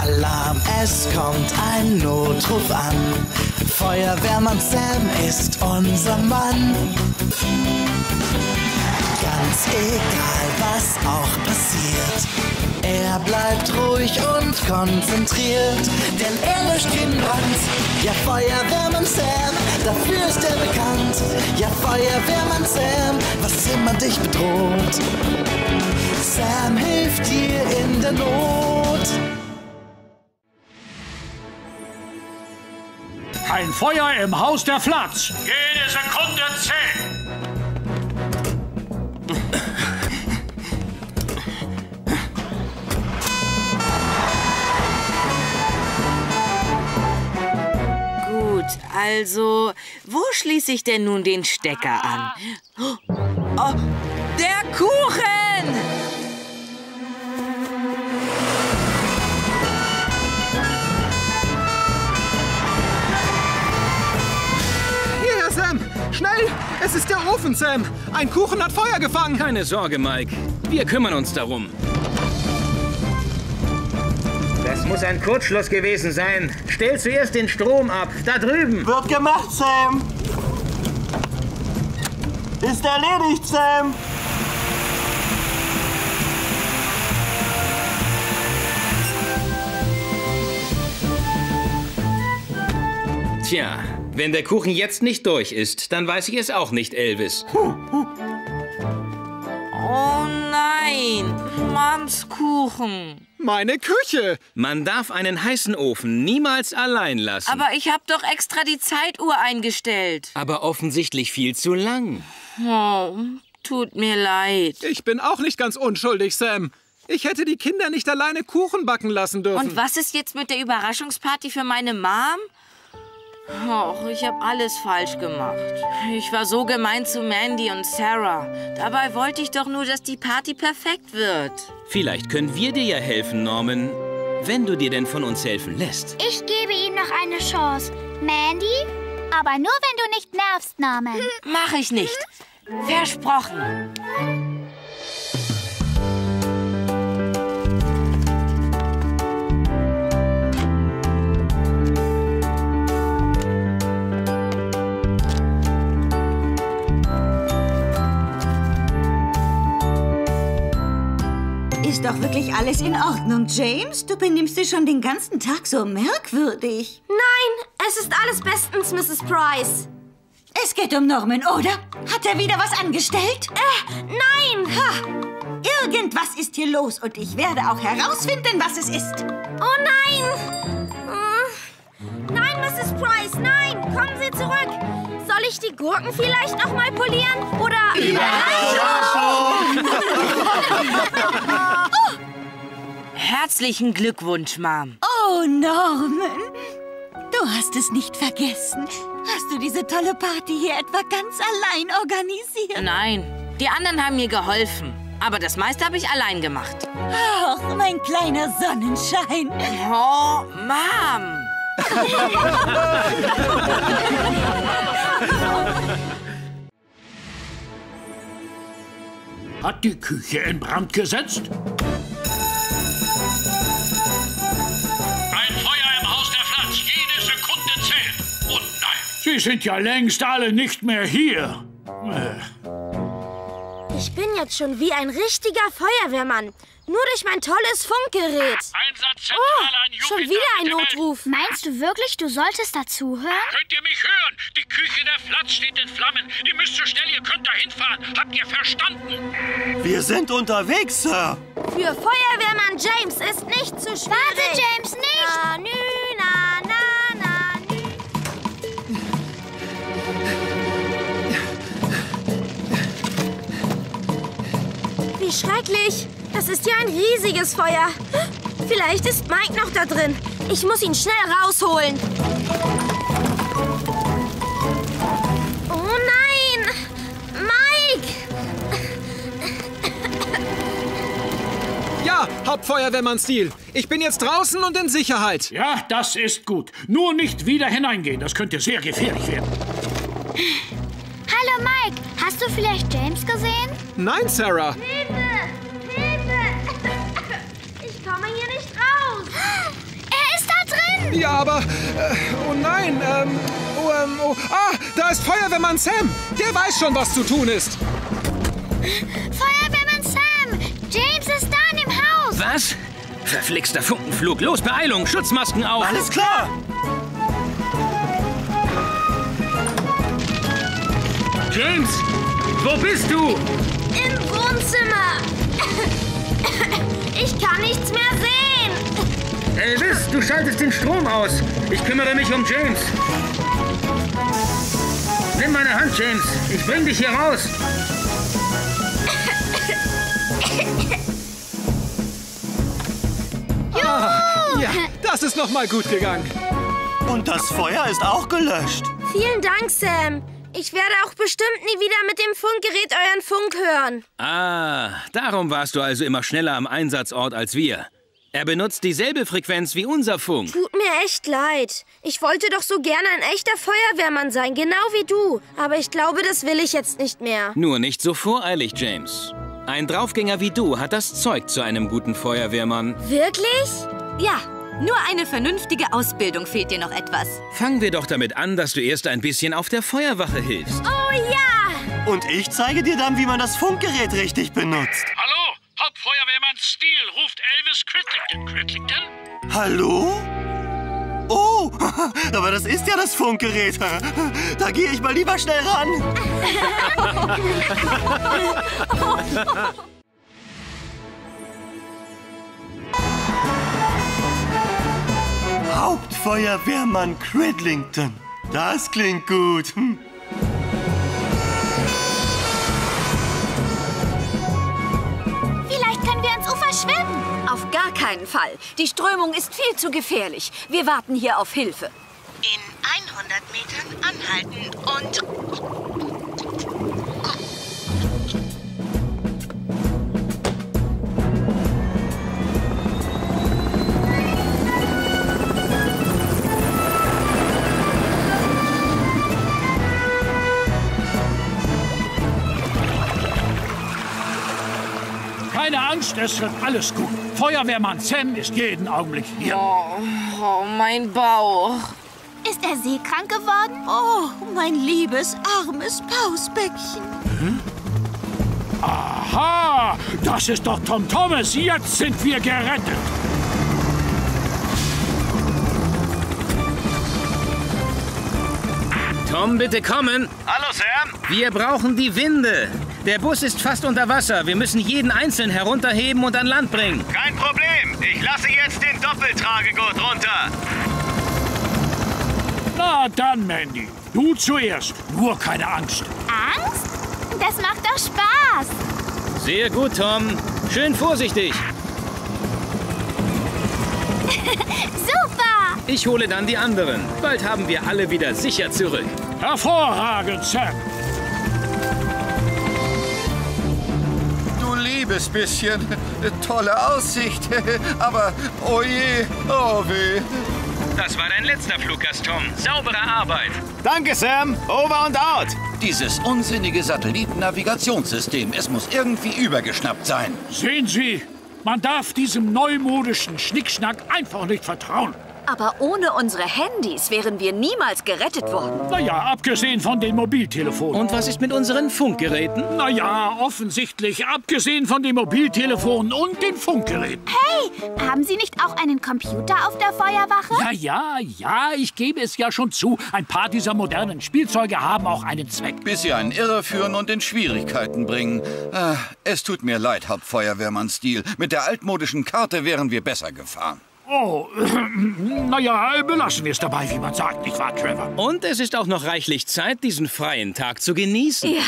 Alarm, es kommt ein Notruf an. Feuerwehrmann Sam ist unser Mann. Ganz egal, was auch passiert. Er bleibt ruhig und konzentriert, denn er löscht jeden Brand. Ja, Feuerwehrmann Sam, dafür ist er bekannt. Ja, Feuerwehrmann Sam, was immer dich bedroht. Sam hilft dir in der Not. Ein Feuer im Haus der Flatz. Jede Sekunde zählt. Gut, also, wo schließe ich denn nun den Stecker an? Oh, der Kuchen! Hierher, Sam! Schnell! Es ist der Ofen, Sam! Ein Kuchen hat Feuer gefangen! Keine Sorge, Mike. Wir kümmern uns darum. Das muss ein Kurzschluss gewesen sein. Stell zuerst den Strom ab. Da drüben. Wird gemacht, Sam. Ist erledigt, Sam. Tja, wenn der Kuchen jetzt nicht durch ist, dann weiß ich es auch nicht, Elvis. Oh nein, Manns Kuchen. Meine Küche! Man darf einen heißen Ofen niemals allein lassen. Aber ich habe doch extra die Zeituhr eingestellt. Aber offensichtlich viel zu lang. Oh, tut mir leid. Ich bin auch nicht ganz unschuldig, Sam. Ich hätte die Kinder nicht alleine Kuchen backen lassen dürfen. Und was ist jetzt mit der Überraschungsparty für meine Mom? Och, ich habe alles falsch gemacht. Ich war so gemein zu Mandy und Sarah. Dabei wollte ich doch nur, dass die Party perfekt wird. Vielleicht können wir dir ja helfen, Norman. Wenn du dir denn von uns helfen lässt. Ich gebe ihm noch eine Chance. Mandy? Aber nur, wenn du nicht nervst, Norman. Mach ich nicht. Versprochen. Ist doch wirklich alles in Ordnung, James? Du benimmst dich schon den ganzen Tag so merkwürdig. Nein, es ist alles bestens, Mrs. Price. Es geht um Norman, oder? Hat er wieder was angestellt? Äh, nein! Ha! Irgendwas ist hier los und ich werde auch herausfinden, was es ist. Oh nein! Äh, Nein, Mrs. Price, nein! Kommen Sie zurück! Soll ich die Gurken vielleicht noch mal polieren? Oder... Herzlichen Glückwunsch, Mom. Oh, Norman. Du hast es nicht vergessen. Hast du diese tolle Party hier etwa ganz allein organisiert? Nein, die anderen haben mir geholfen. Aber das meiste habe ich allein gemacht. Ach, mein kleiner Sonnenschein. Oh, Mom. Hat die Küche in Brand gesetzt? Sie sind ja längst alle nicht mehr hier. Ich bin jetzt schon wie ein richtiger Feuerwehrmann. Nur durch mein tolles Funkgerät. An Schon wieder ein. Notruf. Meinst du wirklich, du solltest dazuhören? Könnt ihr mich hören? Die Küche der Flatz steht in Flammen. Ihr müsst so schnell ihr könnt da hinfahren. Habt ihr verstanden? Wir sind unterwegs, Sir. Für Feuerwehrmann James ist nicht zu schwierig. Warte, James, nicht! Na, nü, Wie schrecklich. Das ist ja ein riesiges Feuer. Vielleicht ist Mike noch da drin. Ich muss ihn schnell rausholen. Oh nein! Mike! Ja, Hauptfeuerwehrmann-Stil. Ich bin jetzt draußen und in Sicherheit. Ja, das ist gut. Nur nicht wieder hineingehen. Das könnte sehr gefährlich werden. Hallo Mike, hast du vielleicht James gesehen? Nein, Sarah. Hilfe! Hilfe! Ich komme hier nicht raus. Er ist da drin! Ja, aber... Äh, oh nein, ähm... Oh, ähm oh, ah, da ist Feuerwehrmann Sam. Der weiß schon, was zu tun ist. Feuerwehrmann Sam! James ist da in dem Haus! Was? Verflixter Funkenflug, los, Beeilung, Schutzmasken auf! Alles klar! James, wo bist du? Im Wohnzimmer. Ich kann nichts mehr sehen. Elvis, du schaltest den Strom aus. Ich kümmere mich um James. Nimm meine Hand, James. Ich bring dich hier raus. Ja, das ist noch mal gut gegangen. Und das Feuer ist auch gelöscht. Vielen Dank, Sam. Ich werde auch bestimmt nie wieder mit dem Funkgerät euren Funk hören. Ah, darum warst du also immer schneller am Einsatzort als wir. Er benutzt dieselbe Frequenz wie unser Funk. Tut mir echt leid. Ich wollte doch so gerne ein echter Feuerwehrmann sein, genau wie du. Aber ich glaube, das will ich jetzt nicht mehr. Nur nicht so voreilig, James. Ein Draufgänger wie du hat das Zeug zu einem guten Feuerwehrmann. Wirklich? Ja, nur eine vernünftige Ausbildung fehlt dir noch etwas. Fangen wir doch damit an, dass du erst ein bisschen auf der Feuerwache hilfst. Oh ja! Und ich zeige dir dann, wie man das Funkgerät richtig benutzt. Hallo? Hauptfeuerwehrmann Steele ruft Elvis Critlington. Critlington? Hallo? Oh, aber das ist ja das Funkgerät. Da gehe ich mal lieber schnell ran. Hauptfeuerwehrmann Cridlington. Das klingt gut. Hm. Vielleicht können wir ans Ufer schwimmen. Auf gar keinen Fall. Die Strömung ist viel zu gefährlich. Wir warten hier auf Hilfe. In 100 Metern anhalten und Keine Angst, es wird alles gut. Feuerwehrmann Sam ist jeden Augenblick hier. Oh, oh, mein Bauch. Ist er seekrank geworden? Oh, mein liebes, armes Pausbäckchen. Aha, das ist doch Tom Thomas. Jetzt sind wir gerettet. Tom, bitte kommen. Hallo, Sam. Wir brauchen die Winde. Der Bus ist fast unter Wasser. Wir müssen jeden einzeln herunterheben und an Land bringen. Kein Problem. Ich lasse jetzt den Doppeltragegurt runter. Na dann, Mandy. Du zuerst. Nur keine Angst. Angst? Das macht doch Spaß. Sehr gut, Tom. Schön vorsichtig. Super. Ich hole dann die anderen. Bald haben wir alle wieder sicher zurück. Hervorragend, Sam. Liebes bisschen. Tolle Aussicht. Aber, oh je, oh weh. Das war dein letzter Fluggast, Tom. Saubere Arbeit. Danke, Sam. Over und out. Dieses unsinnige Satellitennavigationssystem, es muss irgendwie übergeschnappt sein. Sehen Sie, man darf diesem neumodischen Schnickschnack einfach nicht vertrauen. Aber ohne unsere Handys wären wir niemals gerettet worden. Naja, abgesehen von den Mobiltelefonen. Und was ist mit unseren Funkgeräten? Naja, offensichtlich abgesehen von den Mobiltelefonen und den Funkgeräten. Hey, haben Sie nicht auch einen Computer auf der Feuerwache? Ja, ja, ja, ich gebe es ja schon zu. Ein paar dieser modernen Spielzeuge haben auch einen Zweck. Bis sie einen irreführen und in Schwierigkeiten bringen. Ah, es tut mir leid, Hauptfeuerwehrmann Stil. Mit der altmodischen Karte wären wir besser gefahren. Oh, naja, belassen wir es dabei, wie man sagt, nicht wahr, Trevor? Und es ist auch noch reichlich Zeit, diesen freien Tag zu genießen. Ja,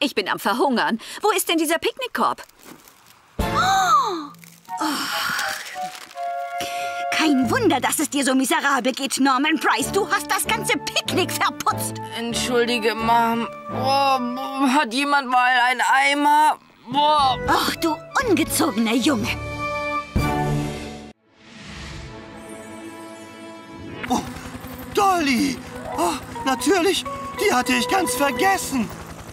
ich bin am Verhungern. Wo ist denn dieser Picknickkorb? Oh. Kein Wunder, dass es dir so miserabel geht, Norman Price. Du hast das ganze Picknick verputzt. Entschuldige, Mom. Oh, hat jemand mal einen Eimer? Boah. Ach, du ungezogener Junge. Oh, Dolly! Oh, natürlich, die hatte ich ganz vergessen.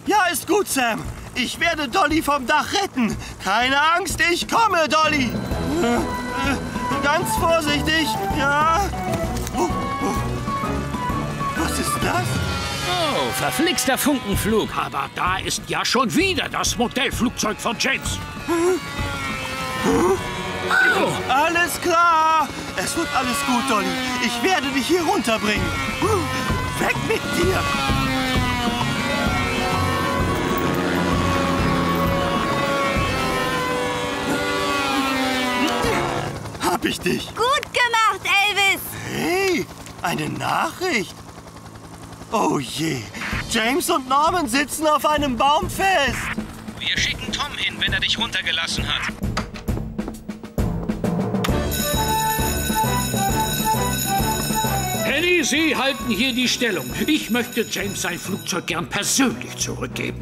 Ja, ist gut, Sam. Ich werde Dolly vom Dach retten. Keine Angst, ich komme, Dolly. Äh, äh, Ganz vorsichtig. Ja. Oh, oh. Was ist das? Oh, verflixter Funkenflug. Aber da ist ja schon wieder das Modellflugzeug von James. Oh, alles klar. Es wird alles gut, Dolly. Ich werde dich hier runterbringen. Weg mit dir. Hab ich dich. Gut gemacht, Elvis. Hey, eine Nachricht. Oh je. James und Norman sitzen auf einem Baum fest. Wir schicken Tom hin, wenn er dich runtergelassen hat. Penny, Sie halten hier die Stellung. Ich möchte James sein Flugzeug gern persönlich zurückgeben.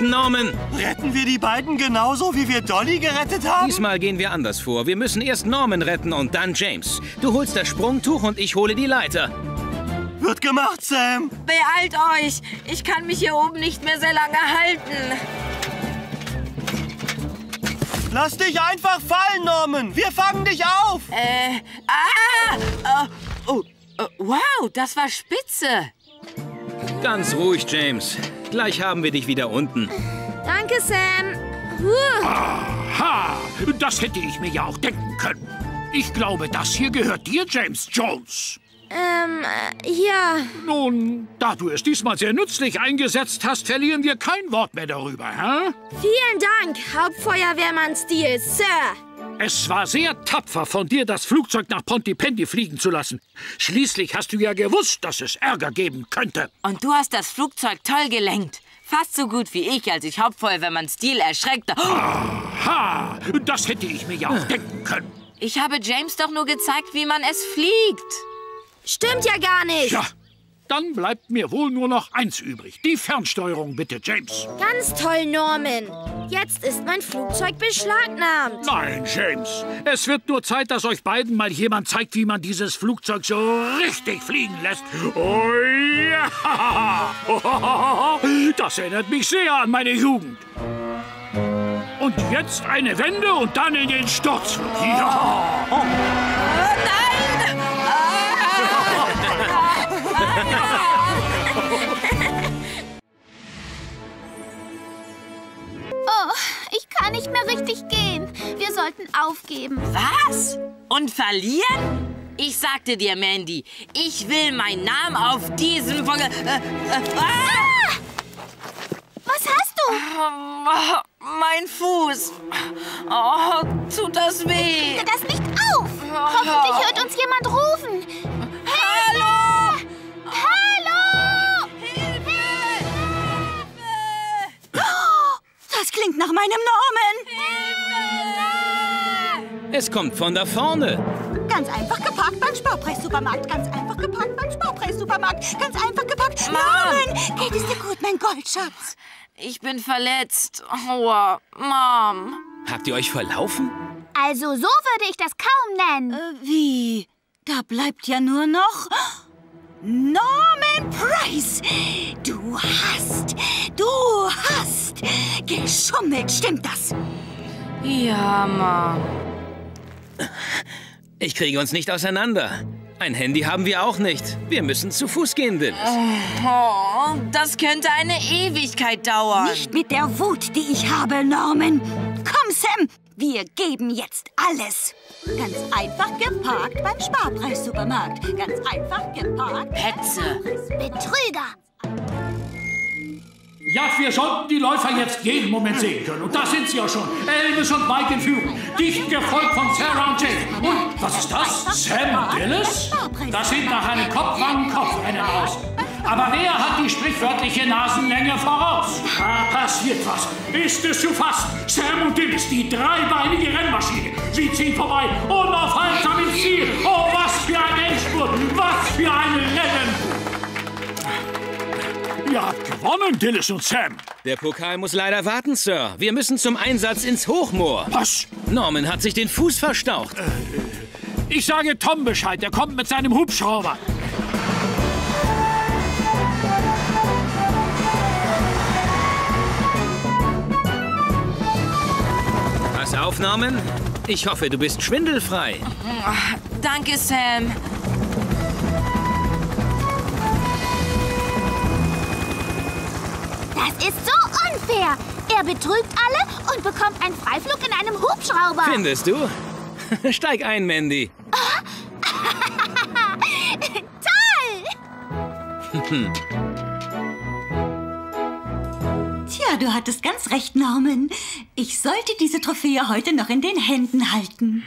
Festhalten, Norman. Retten wir die beiden genauso, wie wir Dolly gerettet haben? Diesmal gehen wir anders vor. Wir müssen erst Norman retten und dann James. Du holst das Sprungtuch und ich hole die Leiter. Wird gemacht, Sam. Beeilt euch. Ich kann mich hier oben nicht mehr sehr lange halten. Lass dich einfach fallen, Norman. Wir fangen dich auf. Äh, ah! Äh, oh, äh, wow, das war spitze. Ganz ruhig, James. Gleich haben wir dich wieder unten. Danke, Sam. Huh. Ha! Das hätte ich mir ja auch denken können. Ich glaube, das hier gehört dir, James Jones. Ähm, äh, ja. Nun, da du es diesmal sehr nützlich eingesetzt hast, verlieren wir kein Wort mehr darüber, hä? Vielen Dank, Hauptfeuerwehrmann Steele, Sir. Es war sehr tapfer von dir, das Flugzeug nach Pontypandy fliegen zu lassen. Schließlich hast du ja gewusst, dass es Ärger geben könnte. Und du hast das Flugzeug toll gelenkt. Fast so gut wie ich, als ich Hauptfeuerwehrmann Steele erschreckte. Ha! Das hätte ich mir ja auch denken können. Ich habe James doch nur gezeigt, wie man es fliegt. Stimmt ja gar nicht. Ja, dann bleibt mir wohl nur noch eins übrig. Die Fernsteuerung, bitte, James. Ganz toll, Norman. Jetzt ist mein Flugzeug beschlagnahmt. Nein, James. Es wird nur Zeit, dass euch beiden mal jemand zeigt, wie man dieses Flugzeug so richtig fliegen lässt. Oh ja! Das erinnert mich sehr an meine Jugend. Und jetzt eine Wende und dann in den Sturzflug. Ja! Oh, ich kann nicht mehr richtig gehen. Wir sollten aufgeben. Was? Und verlieren? Ich sagte dir, Mandy, ich will meinen Namen auf diesem Vogel. Äh, äh, ah! Was hast du? Oh, mein Fuß. Oh, tut das weh. Bitte das nicht auf. Hoffentlich hört uns jemand rufen. Klingt nach meinem Norman. Es kommt von da vorne. Ganz einfach geparkt beim Sparpreissupermarkt. Ganz einfach geparkt beim Sparpreissupermarkt. Ganz einfach geparkt. Mom! Norman, geht es dir gut, mein Goldschatz? Ich bin verletzt. Aua, Mom. Habt ihr euch verlaufen? Also so würde ich das kaum nennen. Äh, wie? Da bleibt ja nur noch... Norman Price! Du hast, du hast geschummelt, stimmt das? Ja, Mom. Ich kriege uns nicht auseinander. Ein Handy haben wir auch nicht. Wir müssen zu Fuß gehen, Dennis. Oh, das könnte eine Ewigkeit dauern. Nicht mit der Wut, die ich habe, Norman. Komm, Sam, wir geben jetzt alles. Ganz einfach geparkt beim Sparpreissupermarkt. Ganz einfach geparkt. Petze. Betrüger. Ja, wir sollten die Läufer jetzt jeden Moment sehen können. Und da sind sie ja schon. Elvis und Mike in Führung. Dicht gefolgt von Sarah und Jake. Und was ist das? Sam Dillis? Das sieht nach einem Kopf-an-Kopf-Rennen aus. Aber wer hat die sprichwörtliche Nasenlänge voraus? Da passiert was. Ist es zu fassen? Sam und Dillis, die dreibeinige Rennmaschine. Sie ziehen vorbei, unaufhaltsam ins Ziel. Oh, was für ein Endspurt. Was für ein Rennen. Ihr habt gewonnen, Dillis und Sam. Der Pokal muss leider warten, Sir. Wir müssen zum Einsatz ins Hochmoor. Was? Norman hat sich den Fuß verstaucht. Ich sage Tom Bescheid, der kommt mit seinem Hubschrauber. Pass auf, Norman. Ich hoffe, du bist schwindelfrei. Danke, Sam. Das ist so unfair. Er betrügt alle und bekommt einen Freiflug in einem Hubschrauber. Findest du? Steig ein, Mandy. Toll! du hattest ganz recht, Norman. Ich sollte diese Trophäe heute noch in den Händen halten.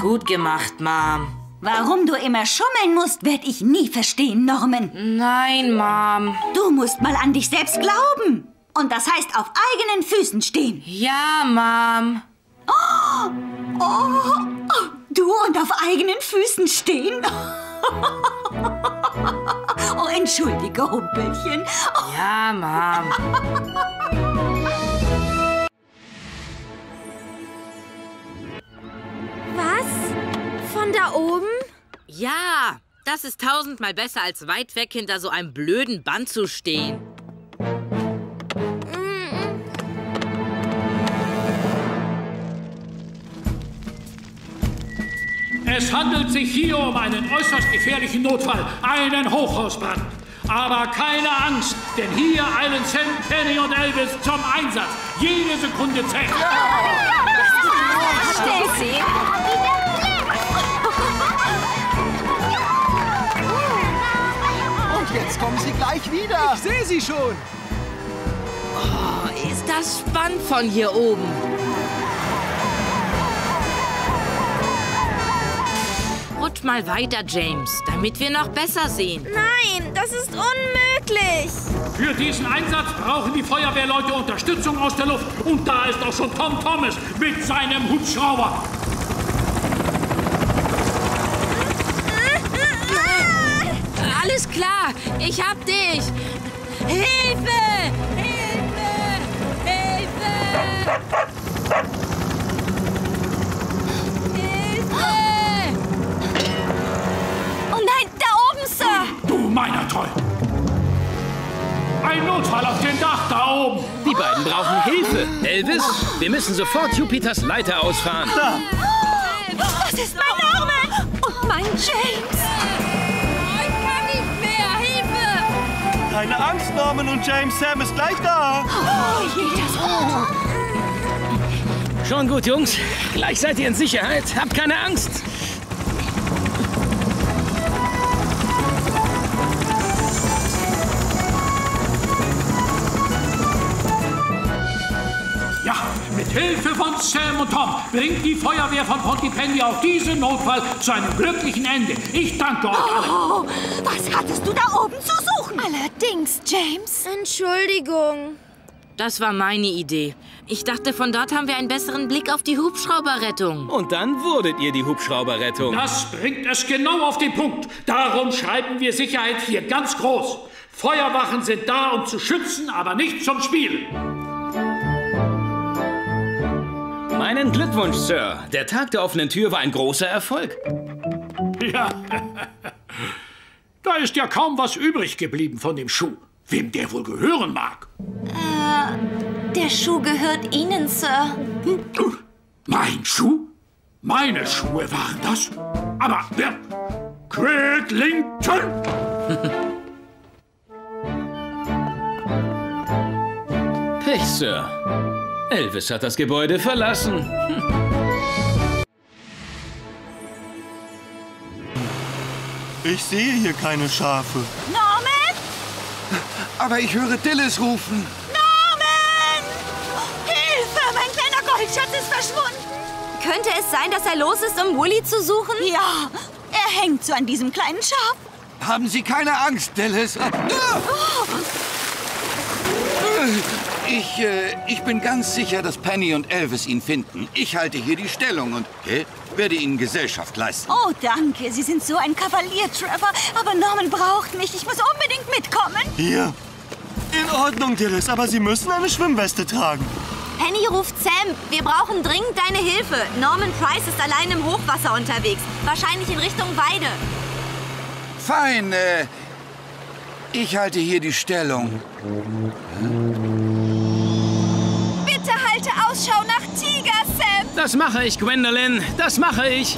Gut gemacht, Mom. Warum du immer schummeln musst, werde ich nie verstehen, Norman. Nein, Mom. Du musst mal an dich selbst glauben. Und das heißt auf eigenen Füßen stehen. Ja, Mom. Oh, oh, oh, du und auf eigenen Füßen stehen? Oh, entschuldige, Humpelchen. Oh. Ja, Mom. Was? Von da oben? Ja, das ist tausendmal besser, als weit weg hinter so einem blöden Band zu stehen. Es handelt sich hier um einen äußerst gefährlichen Notfall, einen Hochhausbrand. Aber keine Angst, denn hier eilen Sam, Penny und Elvis zum Einsatz. Jede Sekunde zählt. Und jetzt kommen sie gleich wieder. Ich sehe sie schon. Oh, ist das spannend von hier oben. Rutsch mal weiter, James, damit wir noch besser sehen. Nein, das ist unmöglich. Für diesen Einsatz brauchen die Feuerwehrleute Unterstützung aus der Luft. Und da ist auch schon Tom Thomas mit seinem Hubschrauber. Alles klar, ich hab dich. Hilfe! Hilfe! Hilfe! Hilfe! Sir! Du meiner Toll! Ein Notfall auf dem Dach da oben. Die beiden brauchen Hilfe. Elvis, wir müssen sofort Jupiters Leiter ausfahren. Das ist mein Norman! Und mein James! Ich kann nicht mehr. Hilfe! Keine Angst, Norman und James. Sam ist gleich da. Oh, geht das gut? Schon gut, Jungs. Gleich seid ihr in Sicherheit. Habt keine Angst. Hilfe von Sam und Tom bringt die Feuerwehr von Pontypandy auch diesen Notfall zu einem glücklichen Ende. Ich danke euch allen. Oh, was hattest du da oben zu suchen? Allerdings, James. Entschuldigung. Das war meine Idee. Ich dachte, von dort haben wir einen besseren Blick auf die Hubschrauberrettung. Und dann wurdet ihr die Hubschrauberrettung. Das bringt es genau auf den Punkt. Darum schreiben wir Sicherheit hier ganz groß. Feuerwachen sind da, um zu schützen, aber nicht zum Spielen. Meinen Glückwunsch, Sir. Der Tag der offenen Tür war ein großer Erfolg. Ja, da ist ja kaum was übrig geblieben von dem Schuh. Wem der wohl gehören mag. Der Schuh gehört Ihnen, Sir. Mein Schuh? Meine Schuhe waren das? Aber wer? Cridlington? Pech, Sir. Elvis hat das Gebäude verlassen. Ich sehe hier keine Schafe. Norman? Aber ich höre Dillis rufen. Norman! Hilfe, mein kleiner Goldschatz ist verschwunden. Könnte es sein, dass er los ist, um Wooly zu suchen? Ja, er hängt so an diesem kleinen Schaf. Haben Sie keine Angst, Dillis. Ah! Ich, äh, ich bin ganz sicher, dass Penny und Elvis ihn finden. Ich halte hier die Stellung und äh, werde Ihnen Gesellschaft leisten. Oh, danke. Sie sind so ein Kavalier, Trevor. Aber Norman braucht mich. Ich muss unbedingt mitkommen. Hier, In Ordnung, Dillis, aber Sie müssen eine Schwimmweste tragen. Penny ruft Sam. Wir brauchen dringend deine Hilfe. Norman Price ist allein im Hochwasser unterwegs. Wahrscheinlich in Richtung Weide. Fein, äh, ich halte hier die Stellung. Bitte halte Ausschau nach Tiger, Sam. Das mache ich, Gwendolyn. Das mache ich.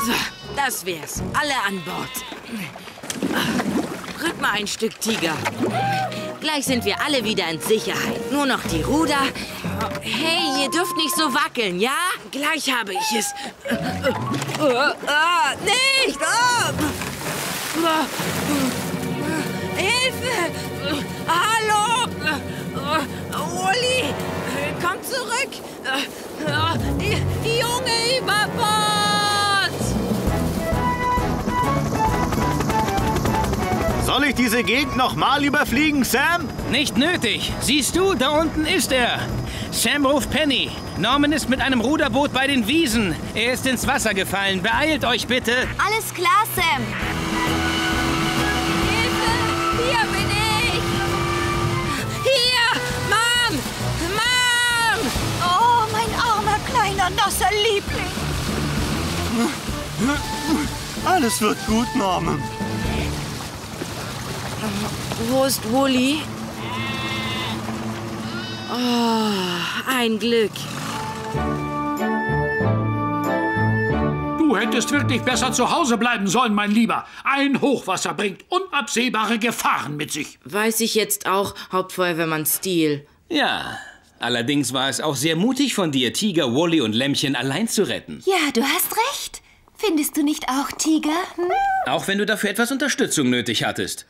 So, das wär's. Alle an Bord. Rück mal ein Stück, Tiger. Gleich sind wir alle wieder in Sicherheit. Nur noch die Ruder. Hey, ihr dürft nicht so wackeln, ja? Gleich habe ich es. Äh, nicht! Ah! Hilfe! Hallo! Uli! Komm zurück! Junge, über Bord! Soll ich diese Gegend nochmal überfliegen, Sam? Nicht nötig. Siehst du, da unten ist er. Sam ruft Penny. Norman ist mit einem Ruderboot bei den Wiesen. Er ist ins Wasser gefallen. Beeilt euch bitte. Alles klar, Sam. Nasser Liebling. Alles wird gut, Norman. Wo ist Wooly? Oh, ein Glück. Du hättest wirklich besser zu Hause bleiben sollen, mein Lieber. Ein Hochwasser bringt unabsehbare Gefahren mit sich. Weiß ich jetzt auch, Hauptfeuerwehrmann Steele. Ja, allerdings war es auch sehr mutig von dir, Tiger, Wally und Lämmchen allein zu retten. Ja, du hast recht. Findest du nicht auch, Tiger? Hm? Auch wenn du dafür etwas Unterstützung nötig hattest.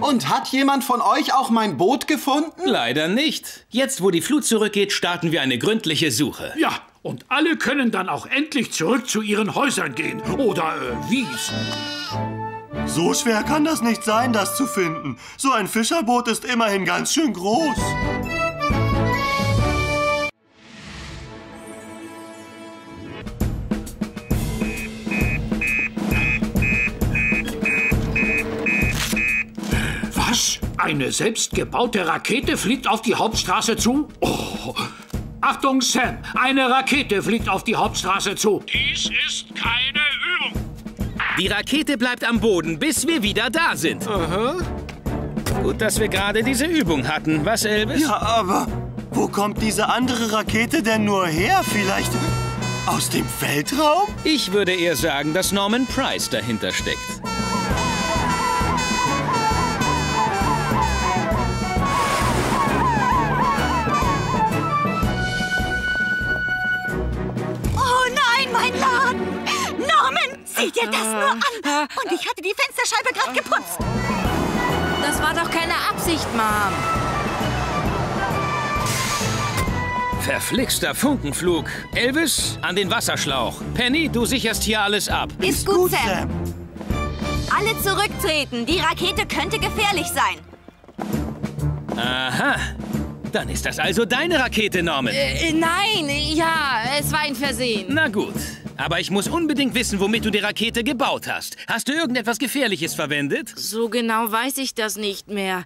Und hat jemand von euch auch mein Boot gefunden? Leider nicht. Jetzt, wo die Flut zurückgeht, starten wir eine gründliche Suche. Ja, und alle können dann auch endlich zurück zu ihren Häusern gehen. Oder äh, Wies. So schwer kann das nicht sein, das zu finden. So ein Fischerboot ist immerhin ganz schön groß. Was? Eine selbstgebaute Rakete fliegt auf die Hauptstraße zu? Oh. Achtung, Sam! Eine Rakete fliegt auf die Hauptstraße zu. Dies ist keine Übung. Die Rakete bleibt am Boden, bis wir wieder da sind. Aha. Gut, dass wir gerade diese Übung hatten. Was, Elvis? Ja, aber wo kommt diese andere Rakete denn nur her? Vielleicht aus dem Weltraum? Ich würde eher sagen, dass Norman Price dahinter steckt. Sieh dir das nur an! Und ich hatte die Fensterscheibe gerade geputzt. Das war doch keine Absicht, Mom. Verflixter Funkenflug. Elvis, an den Wasserschlauch. Penny, du sicherst hier alles ab. Ist gut, Sam. Alle zurücktreten. Die Rakete könnte gefährlich sein. Aha. Dann ist das also deine Rakete, Norman. Äh, nein, ja, es war ein Versehen. Na gut. Aber ich muss unbedingt wissen, womit du die Rakete gebaut hast. Hast du irgendetwas Gefährliches verwendet? So genau weiß ich das nicht mehr.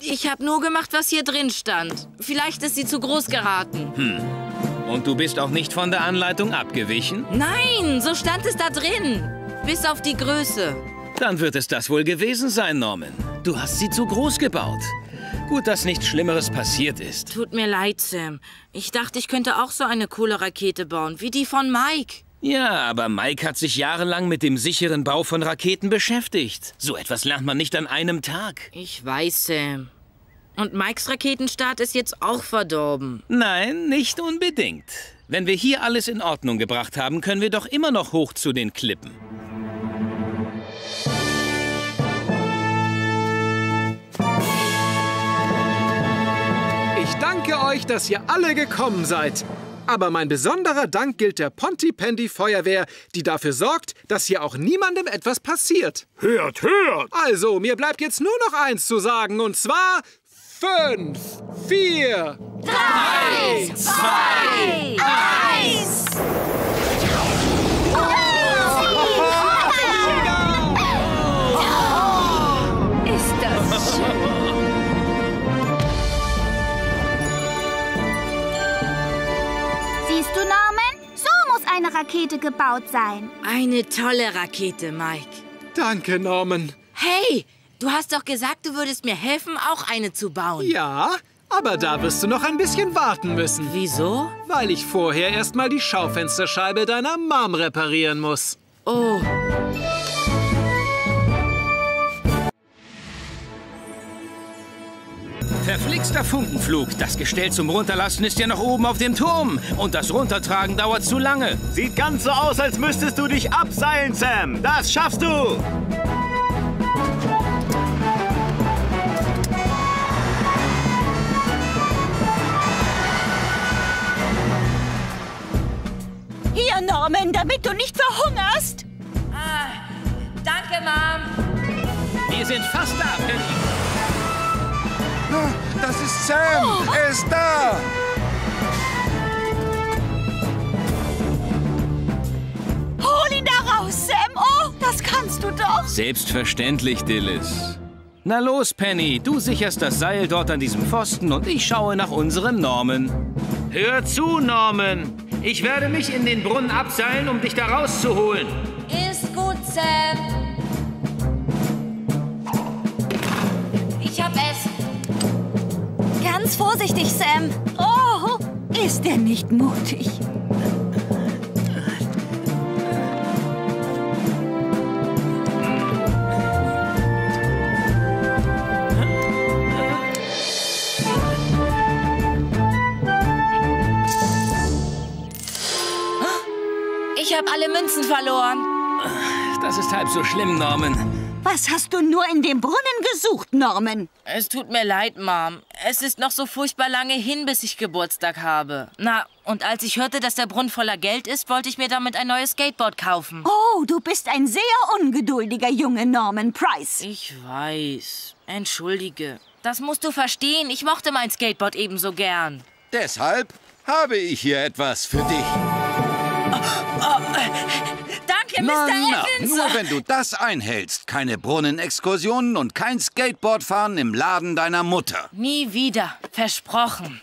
Ich habe nur gemacht, was hier drin stand. Vielleicht ist sie zu groß geraten. Hm. Und du bist auch nicht von der Anleitung abgewichen? Nein, so stand es da drin. Bis auf die Größe. Dann wird es das wohl gewesen sein, Norman. Du hast sie zu groß gebaut. Gut, dass nichts Schlimmeres passiert ist. Tut mir leid, Sam. Ich dachte, ich könnte auch so eine coole Rakete bauen, wie die von Mike. Ja, aber Mike hat sich jahrelang mit dem sicheren Bau von Raketen beschäftigt. So etwas lernt man nicht an einem Tag. Ich weiß, Sam. Und Mikes Raketenstart ist jetzt auch verdorben. Nein, nicht unbedingt. Wenn wir hier alles in Ordnung gebracht haben, können wir doch immer noch hoch zu den Klippen. Ich danke euch, dass ihr alle gekommen seid. Aber mein besonderer Dank gilt der Pontypandy Feuerwehr, die dafür sorgt, dass hier auch niemandem etwas passiert. Hört, hört! Also, mir bleibt jetzt nur noch eins zu sagen, und zwar fünf, vier, Drei, zwei, eins. Eine Rakete gebaut sein. Eine tolle Rakete, Mike. Danke, Norman. Hey, du hast doch gesagt, du würdest mir helfen, auch eine zu bauen. Ja, aber da wirst du noch ein bisschen warten müssen. Wieso? Weil ich vorher erst mal die Schaufensterscheibe deiner Mom reparieren muss. Oh. Verflixter Funkenflug. Das Gestell zum Runterlassen ist ja noch oben auf dem Turm. Und das Runtertragen dauert zu lange. Sieht ganz so aus, als müsstest du dich abseilen, Sam. Das schaffst du. Hier, Norman, damit du nicht verhungerst. Ah, danke, Mom. Wir sind fast da, Penny. Das ist Sam. Er ist da. Hol ihn da raus, Sam. Oh, das kannst du doch. Selbstverständlich, Dillis. Na los, Penny, du sicherst das Seil dort an diesem Pfosten und ich schaue nach unserem Norman. Hör zu, Norman. Ich werde mich in den Brunnen abseilen, um dich da rauszuholen. Ist gut, Sam. Ganz vorsichtig, Sam. Oh, ist er nicht mutig? Ich hab alle Münzen verloren. Das ist halb so schlimm, Norman. Was hast du nur in dem Brunnen gesucht, Norman? Es tut mir leid, Mom. Es ist noch so furchtbar lange hin, bis ich Geburtstag habe. Na, und als ich hörte, dass der Brunnen voller Geld ist, wollte ich mir damit ein neues Skateboard kaufen. Oh, du bist ein sehr ungeduldiger Junge, Norman Price. Ich weiß. Entschuldige. Das musst du verstehen. Ich mochte mein Skateboard ebenso gern. Deshalb habe ich hier etwas für dich. Danke, Na, Mr. na, Evans. nur wenn du das einhältst. Keine Brunnenexkursionen und kein Skateboardfahren im Laden deiner Mutter. Nie wieder. Versprochen.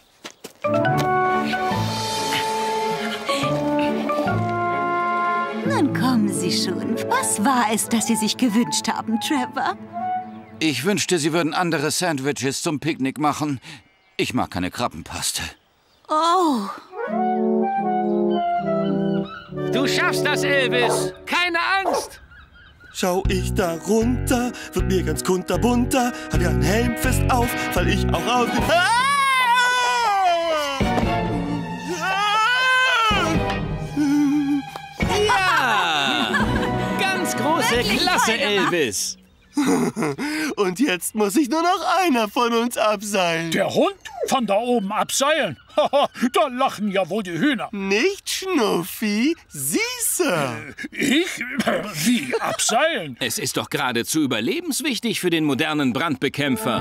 Nun kommen Sie schon. Was war es, das Sie sich gewünscht haben, Trevor? Ich wünschte, sie würden andere Sandwiches zum Picknick machen. Ich mag keine Krabbenpaste. Oh, Du schaffst das, Elvis. Keine Angst. Schau ich da runter, wird mir ganz kunterbunter. Hab ja einen Helm fest auf, fall ich auch aus. Ah! Ja! Ganz große Wirklich Klasse. Elvis. Und jetzt muss sich nur noch einer von uns abseilen. Der Hund von da oben abseilen? Haha, da lachen ja wohl die Hühner. Nicht Schnuffi, Süße. Ich? Wie abseilen? Es ist doch geradezu überlebenswichtig für den modernen Brandbekämpfer.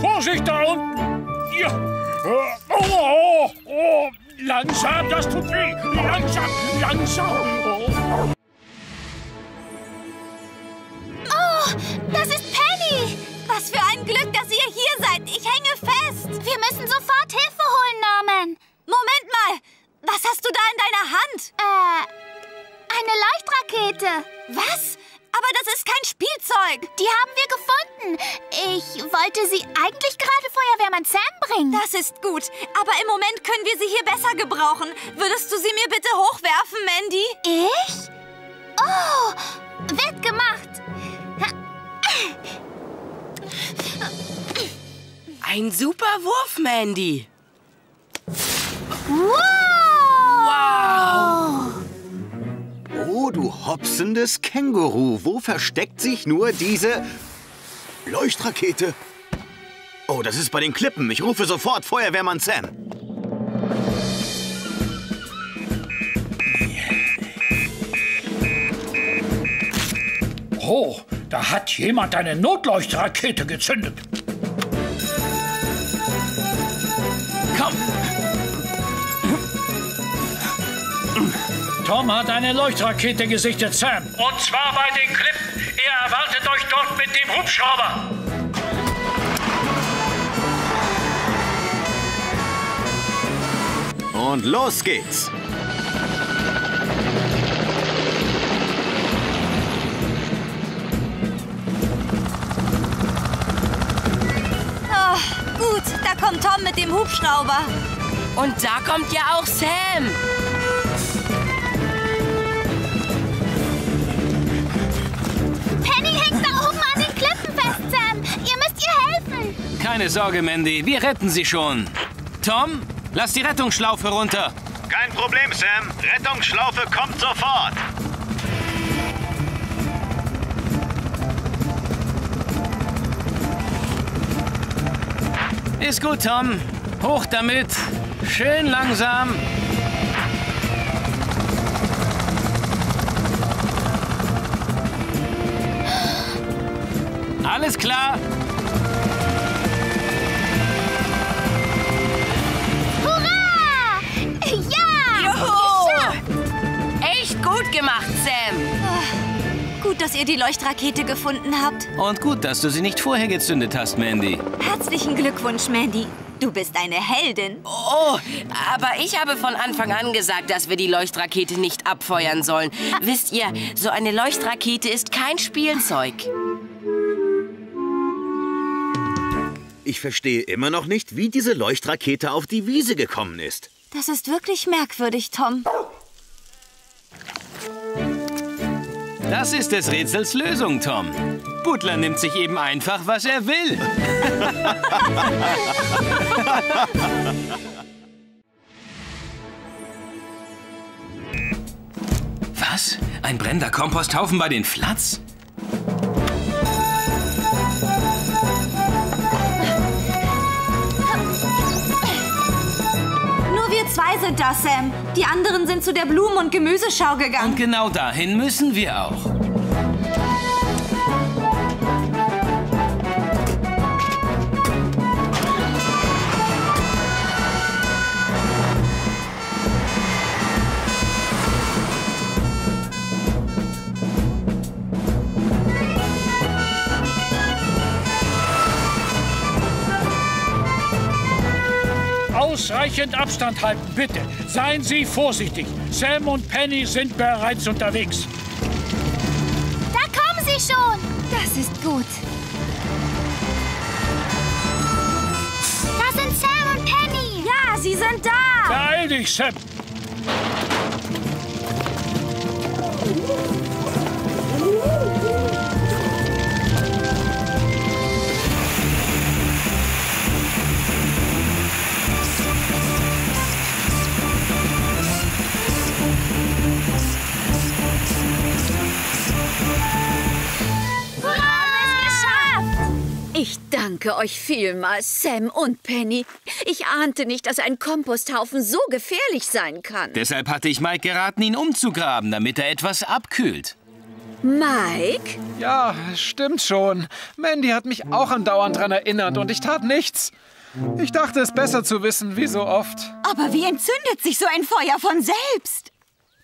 Vorsicht da unten! Ja. Oh, oh, oh, langsam, das tut weh. Langsam, langsam. Oh. Oh, das ist Penny. Was für ein Glück, dass ihr hier seid. Wir müssen sofort Hilfe holen, Norman. Moment mal. Was hast du da in deiner Hand? Äh, eine Leuchtrakete. Was? Aber das ist kein Spielzeug. Die haben wir gefunden. Ich wollte sie eigentlich gerade Feuerwehrmann Sam bringen. Das ist gut. Aber im Moment können wir sie hier besser gebrauchen. Würdest du sie mir bitte hochwerfen, Mandy? Ich? Oh, wird gemacht. Ein super Wurf, Mandy. Wow! Oh, du hopsendes Känguru. Wo versteckt sich nur diese Leuchtrakete? Oh, das ist bei den Klippen. Ich rufe sofort Feuerwehrmann Sam. Oh, da hat jemand eine Notleuchtrakete gezündet. Tom hat eine Leuchtrakete gesichtet, Sam. Und zwar bei den Klippen. Er erwartet euch dort mit dem Hubschrauber. Und los geht's. Oh, gut, da kommt Tom mit dem Hubschrauber. Und da kommt ja auch Sam. Keine Sorge, Mandy, wir retten sie schon. Tom, lass die Rettungsschlaufe runter. Kein Problem, Sam. Rettungsschlaufe kommt sofort. Ist gut, Tom. Hoch damit. Schön langsam. Alles klar? Gut, dass ihr die Leuchtrakete gefunden habt. Und gut, dass du sie nicht vorher gezündet hast, Mandy. Herzlichen Glückwunsch, Mandy. Du bist eine Heldin. Oh, aber ich habe von Anfang an gesagt, dass wir die Leuchtrakete nicht abfeuern sollen. Wisst ihr, so eine Leuchtrakete ist kein Spielzeug. Ich verstehe immer noch nicht, wie diese Leuchtrakete auf die Wiese gekommen ist. Das ist wirklich merkwürdig, Tom. Das ist des Rätsels Lösung, Tom. Butler nimmt sich eben einfach, was er will. Was? Ein brennender Komposthaufen bei den Flats? Zwei sind da, Sam. Die anderen sind zu der Blumen- und Gemüseschau gegangen. Und genau dahin müssen wir auch. Ausreichend Abstand halten, bitte. Seien Sie vorsichtig. Sam und Penny sind bereits unterwegs. Da kommen sie schon. Das ist gut. Da sind Sam und Penny. Ja, sie sind da. Beeil dich, Sam. Danke euch vielmals, Sam und Penny. Ich ahnte nicht, dass ein Komposthaufen so gefährlich sein kann. Deshalb hatte ich Mike geraten, ihn umzugraben, damit er etwas abkühlt. Mike? Ja, stimmt schon. Mandy hat mich auch andauernd dran erinnert und ich tat nichts. Ich dachte es besser zu wissen, wie so oft. Aber wie entzündet sich so ein Feuer von selbst?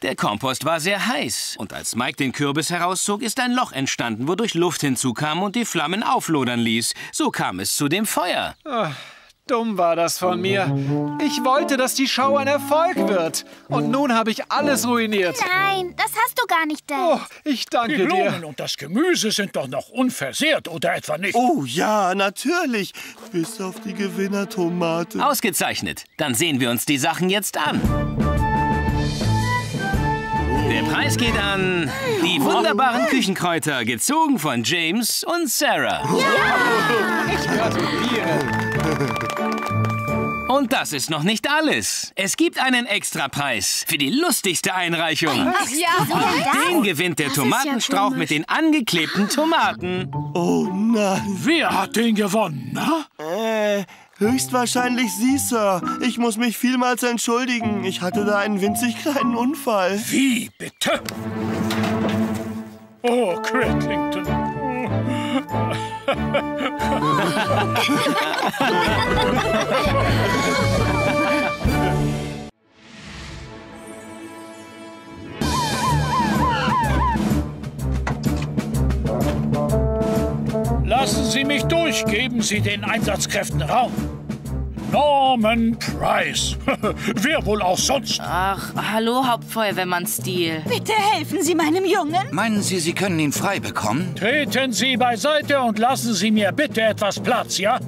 Der Kompost war sehr heiß und als Mike den Kürbis herauszog, ist ein Loch entstanden, wodurch Luft hinzukam und die Flammen auflodern ließ. So kam es zu dem Feuer. Ah, dumm war das von mir. Ich wollte, dass die Show ein Erfolg wird. Und nun habe ich alles ruiniert. Nein, das hast du gar nicht, Dad. Oh, ich danke Die dir. Blumen und das Gemüse sind doch noch unversehrt, oder etwa nicht? Oh ja, natürlich. Bis auf die Gewinnertomate. Ausgezeichnet. Dann sehen wir uns die Sachen jetzt an. Der Preis geht an die wunderbaren Küchenkräuter, gezogen von James und Sarah. Ich gratuliere. Und das ist noch nicht alles. Es gibt einen Extrapreis für die lustigste Einreichung. Ach ja, Den gewinnt der ja Tomatenstrauch komisch. mit den angeklebten Tomaten. Oh nein. Wer hat den gewonnen, na? Äh, höchstwahrscheinlich Sie, Sir. Ich muss mich vielmals entschuldigen. Ich hatte da einen winzig kleinen Unfall. Wie bitte? Oh, Cratlington. Ruhig geben Sie den Einsatzkräften Raum. Norman Price. Wer wohl auch sonst? Ach, hallo, Hauptfeuerwehrmann Steele. Bitte helfen Sie meinem Jungen. Meinen Sie, Sie können ihn frei bekommen? Treten Sie beiseite und lassen Sie mir bitte etwas Platz, ja?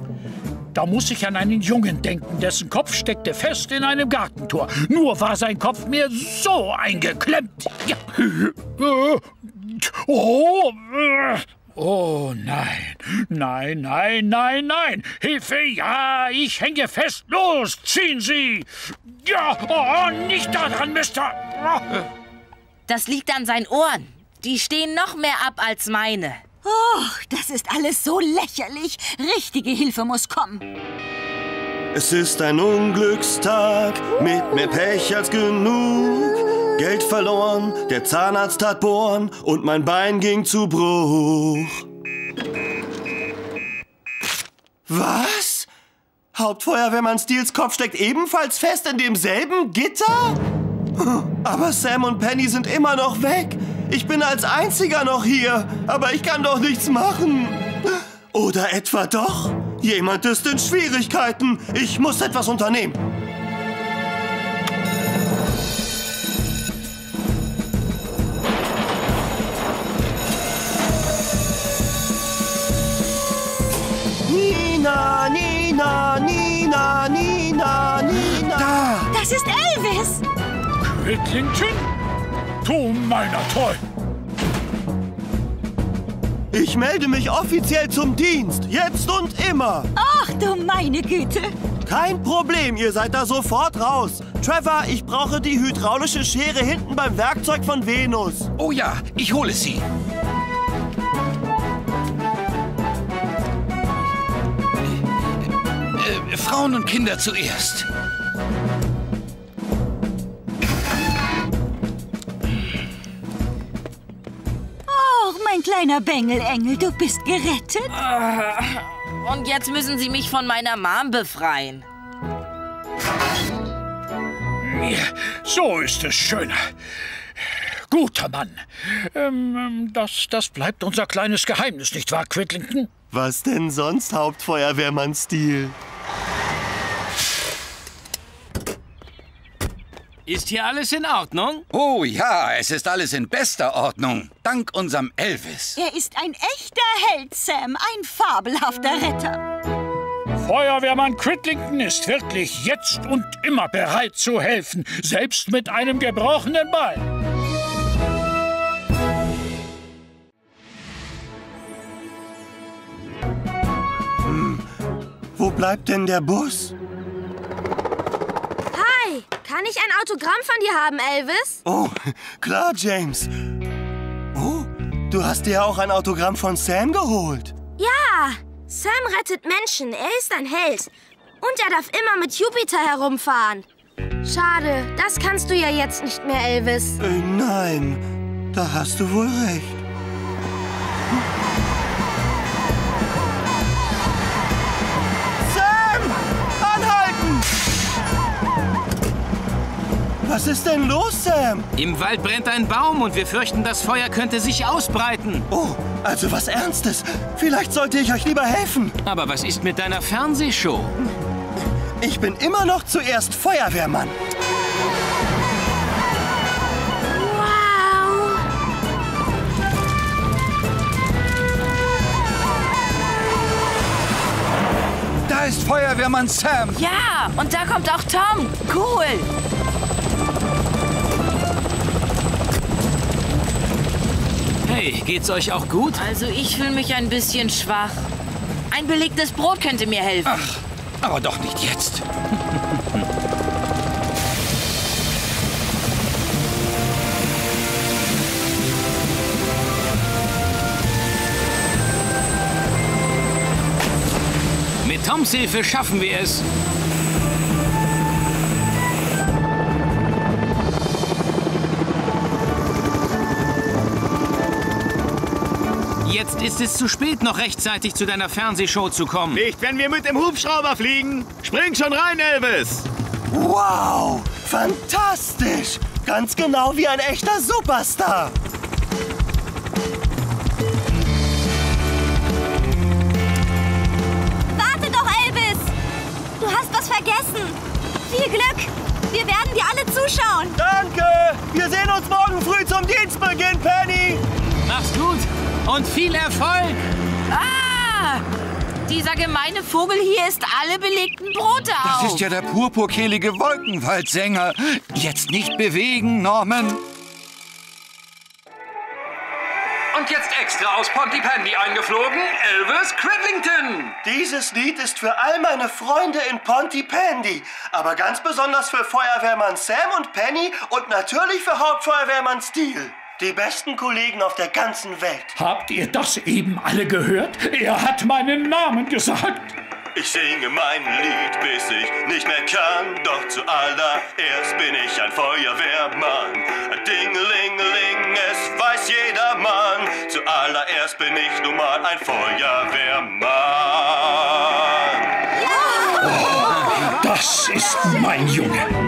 Da muss ich an einen Jungen denken, dessen Kopf steckte fest in einem Gartentor. Nur war sein Kopf mir so eingeklemmt. Ja. Oh. Oh nein, nein, nein, nein, nein. Hilfe, ja, ich hänge fest. Los, ziehen Sie. Ja, oh, nicht daran, Mister. Das liegt an seinen Ohren. Die stehen noch mehr ab als meine. Oh, das ist alles so lächerlich. Richtige Hilfe muss kommen. Es ist ein Unglückstag mit mehr Pech als genug. Geld verloren, der Zahnarzt hat bohren und mein Bein ging zu Bruch. Was? Hauptfeuerwehrmann Steels Kopf steckt ebenfalls fest in demselben Gitter? Aber Sam und Penny sind immer noch weg. Ich bin als einziger noch hier, aber ich kann doch nichts machen. Oder etwa doch? Jemand ist in Schwierigkeiten. Ich muss etwas unternehmen. Nina, Nina, Nina, Nina, Nina. Da! Das ist Elvis. Whittlington? Du meiner Treu. Ich melde mich offiziell zum Dienst. Jetzt und immer. Ach du meine Güte. Kein Problem, ihr seid da sofort raus. Trevor, ich brauche die hydraulische Schere hinten beim Werkzeug von Venus. Oh ja, ich hole sie. Frauen und Kinder zuerst. Oh, mein kleiner Bengelengel, du bist gerettet. Und jetzt müssen Sie mich von meiner Mom befreien. So ist es schöner. Guter Mann. Ähm, ähm, das, das bleibt unser kleines Geheimnis, nicht wahr, Quitlington? Was denn sonst, Hauptfeuerwehrmann Ist hier alles in Ordnung? Oh ja, es ist alles in bester Ordnung. Dank unserem Elvis. Er ist ein echter Held, Sam. Ein fabelhafter Retter. Feuerwehrmann Critlington ist wirklich jetzt und immer bereit zu helfen, selbst mit einem gebrochenen Bein. Hm, wo bleibt denn der Bus? Kann ich ein Autogramm von dir haben, Elvis? Oh, klar, James. Oh, du hast dir auch ein Autogramm von Sam geholt. Ja, Sam rettet Menschen. Er ist ein Held. Und er darf immer mit Jupiter herumfahren. Schade, das kannst du ja jetzt nicht mehr, Elvis. Äh, nein, da hast du wohl recht. Sam! Was ist denn los, Sam? Im Wald brennt ein Baum und wir fürchten, das Feuer könnte sich ausbreiten. Oh, also was Ernstes. Vielleicht sollte ich euch lieber helfen. Aber was ist mit deiner Fernsehshow? Ich bin immer noch zuerst Feuerwehrmann. Wow! Da ist Feuerwehrmann Sam. Ja, und da kommt auch Tom. Cool. Hey, geht's euch auch gut? Also ich fühle mich ein bisschen schwach. Ein belegtes Brot könnte mir helfen. Ach, aber doch nicht jetzt. Mit Toms Hilfe schaffen wir es. Jetzt ist es zu spät, noch rechtzeitig zu deiner Fernsehshow zu kommen. Nicht, wenn wir mit dem Hubschrauber fliegen. Spring schon rein, Elvis. Wow, fantastisch. Ganz genau wie ein echter Superstar. ganz vergessen. Viel Glück. Wir werden dir alle zuschauen. Danke. Wir sehen uns morgen früh zum Dienstbeginn, Penny. Mach's gut und viel Erfolg. Ah! Dieser gemeine Vogel hier isst alle belegten Brote auf. Das ist ja der purpurkehlige Wolkenwaldsänger. Jetzt nicht bewegen, Norman. Und jetzt extra aus Pontypandy eingeflogen, Elvis Cridlington. Dieses Lied ist für all meine Freunde in Pontypandy, aber ganz besonders für Feuerwehrmann Sam und Penny und natürlich für Hauptfeuerwehrmann Steele. Die besten Kollegen auf der ganzen Welt. Habt ihr das eben alle gehört? Er hat meinen Namen gesagt. Ich singe mein Lied, bis ich nicht mehr kann. Doch zuallererst bin ich ein Feuerwehrmann. Dingelingeling, es weiß jeder Mann. Zuallererst bin ich nun mal ein Feuerwehrmann. Das ist mein Junge.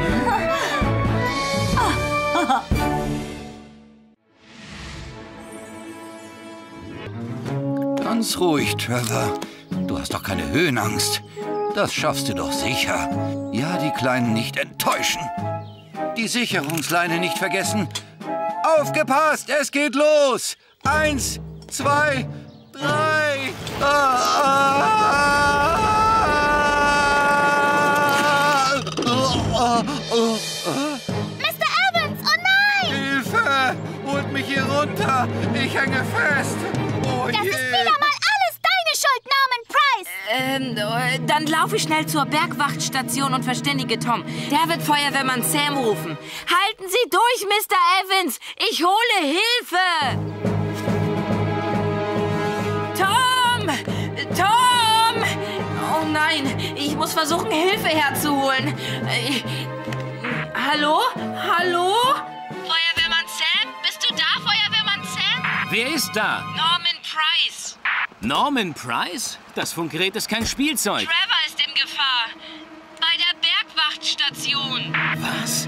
Ganz ruhig, Trevor. Du hast doch keine Höhenangst. Das schaffst du doch sicher. Ja, die Kleinen nicht enttäuschen. Die Sicherungsleine nicht vergessen. Aufgepasst, es geht los. Eins, zwei, drei. Ah. Mr. Evans, oh nein! Hilfe! Holt mich hier runter! Ich hänge fest! Oh Das je! ist wieder mal alles deine Schuld, Norman Price! Ähm, äh, dann laufe ich schnell zur Bergwachtstation und verständige Tom. Der wird Feuerwehrmann Sam rufen. Halten Sie durch, Mr. Evans! Ich hole Hilfe! Tom! Tom! Oh nein, ich muss versuchen, Hilfe herzuholen. Äh, hallo? Hallo? Feuerwehrmann Sam? Bist du da, Feuerwehrmann Sam? Wer ist da? Norman Price. Norman Price? Das Funkgerät ist kein Spielzeug. Trevor ist in Gefahr. Bei der Bergwachtstation. Was?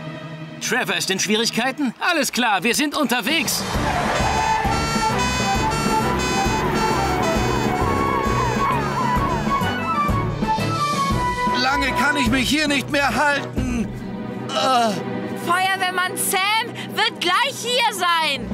Trevor ist in Schwierigkeiten? Alles klar, wir sind unterwegs. Lange kann ich mich hier nicht mehr halten. Ah. Feuerwehrmann Sam wird gleich hier sein.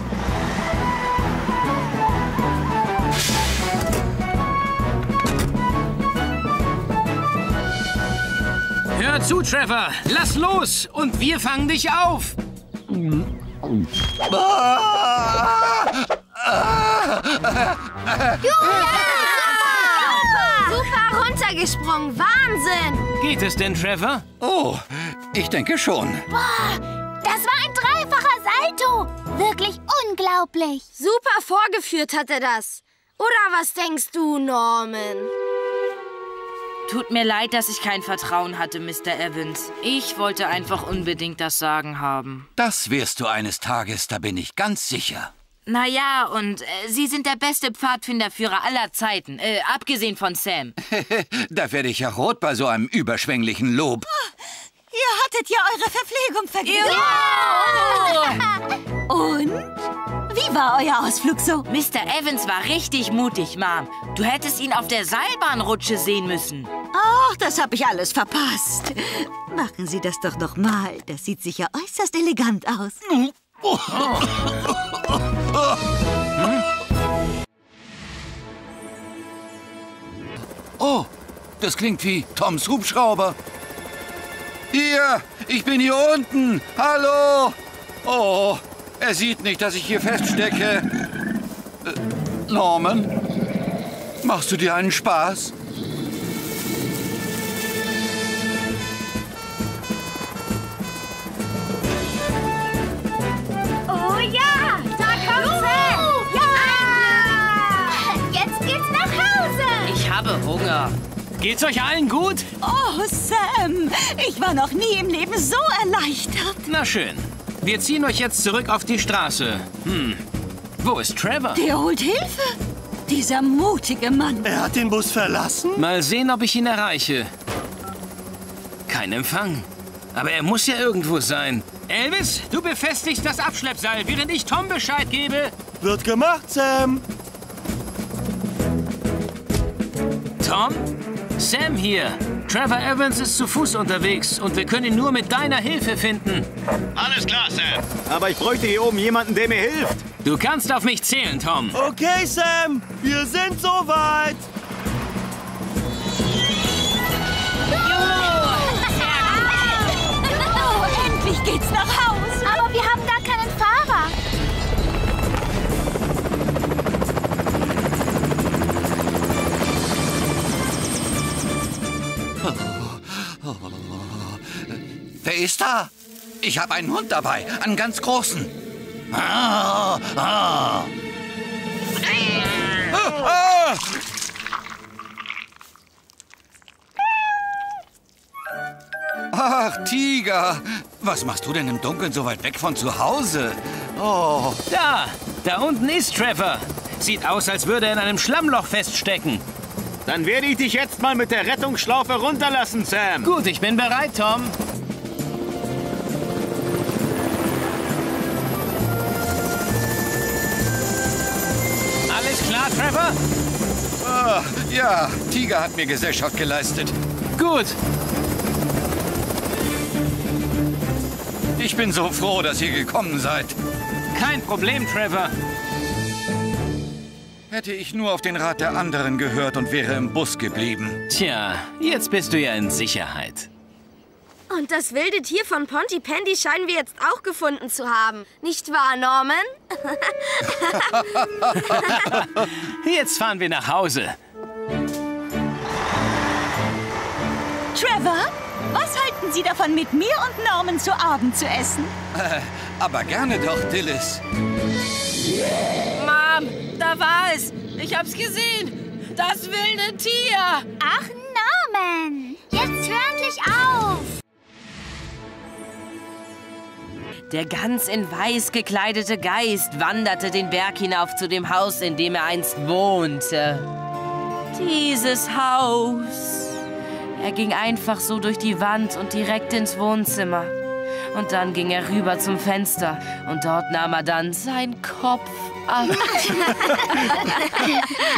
Hör zu, Trevor. Lass los und wir fangen dich auf. Super runtergesprungen. Wahnsinn! Geht es denn, Trevor? Oh, ich denke schon. Boah, das war ein dreifacher Salto. Wirklich unglaublich. Super vorgeführt hat er das. Oder was denkst du, Norman? Tut mir leid, dass ich kein Vertrauen hatte, Mr. Evans. Ich wollte einfach unbedingt das Sagen haben. Das wirst du eines Tages, da bin ich ganz sicher. Naja, und äh, Sie sind der beste Pfadfinderführer aller Zeiten, äh, abgesehen von Sam. da werde ich ja rot bei so einem überschwänglichen Lob. Ihr hattet ja eure Verpflegung vergessen. Und? Wie war euer Ausflug so? Mr. Evans war richtig mutig, Mom. Du hättest ihn auf der Seilbahnrutsche sehen müssen. Ach, das habe ich alles verpasst. Machen Sie das doch noch mal. Das sieht sicher äußerst elegant aus. Oh, das klingt wie Toms Hubschrauber. Hier, ich bin hier unten. Hallo. Oh, er sieht nicht, dass ich hier feststecke. Äh, Norman, machst du dir einen Spaß? Oh ja, da kommt Sam. Ja! Jetzt geht's nach Hause. Ich habe Hunger. Geht's euch allen gut? Oh, Sam, ich war noch nie im Leben so erleichtert. Na schön. Wir ziehen euch jetzt zurück auf die Straße. Hm. Wo ist Trevor? Der holt Hilfe. Dieser mutige Mann. Er hat den Bus verlassen? Mal sehen, ob ich ihn erreiche. Kein Empfang. Aber er muss ja irgendwo sein. Elvis, du befestigst das Abschleppseil, während ich Tom Bescheid gebe. Wird gemacht, Sam. Tom? Sam hier. Trevor Evans ist zu Fuß unterwegs und wir können ihn nur mit deiner Hilfe finden. Alles klar, Sam. Aber ich bräuchte hier oben jemanden, der mir hilft. Du kannst auf mich zählen, Tom. Okay, Sam, wir sind soweit. Oh, endlich geht's Wer ist da? Ich habe einen Hund dabei, einen ganz großen. Ah, ah. Ah, ah. Ach, Tiger, was machst du denn im Dunkeln so weit weg von zu Hause? Oh. Da, da unten ist Trevor. Sieht aus, als würde er in einem Schlammloch feststecken. Dann werde ich dich jetzt mal mit der Rettungsschlaufe runterlassen, Sam. Gut, ich bin bereit, Tom. Trevor? Ah, ja, Tiger hat mir Gesellschaft geleistet. Gut. Ich bin so froh, dass ihr gekommen seid. Kein Problem, Trevor. Hätte ich nur auf den Rat der anderen gehört und wäre im Bus geblieben. Tja, jetzt bist du ja in Sicherheit. Und das wilde Tier von Pontypandy scheinen wir jetzt auch gefunden zu haben. Nicht wahr, Norman? Jetzt fahren wir nach Hause. Trevor, was halten Sie davon, mit mir und Norman zu Abend zu essen? Äh, aber gerne doch, Dillis. Mom, da war es. Ich hab's gesehen. Das wilde Tier. Ach, Norman. Jetzt hör endlich auf. Der ganz in weiß gekleidete Geist wanderte den Berg hinauf zu dem Haus, in dem er einst wohnte. Dieses Haus. Er ging einfach so durch die Wand und direkt ins Wohnzimmer. Und dann ging er rüber zum Fenster und dort nahm er dann seinen Kopf ab.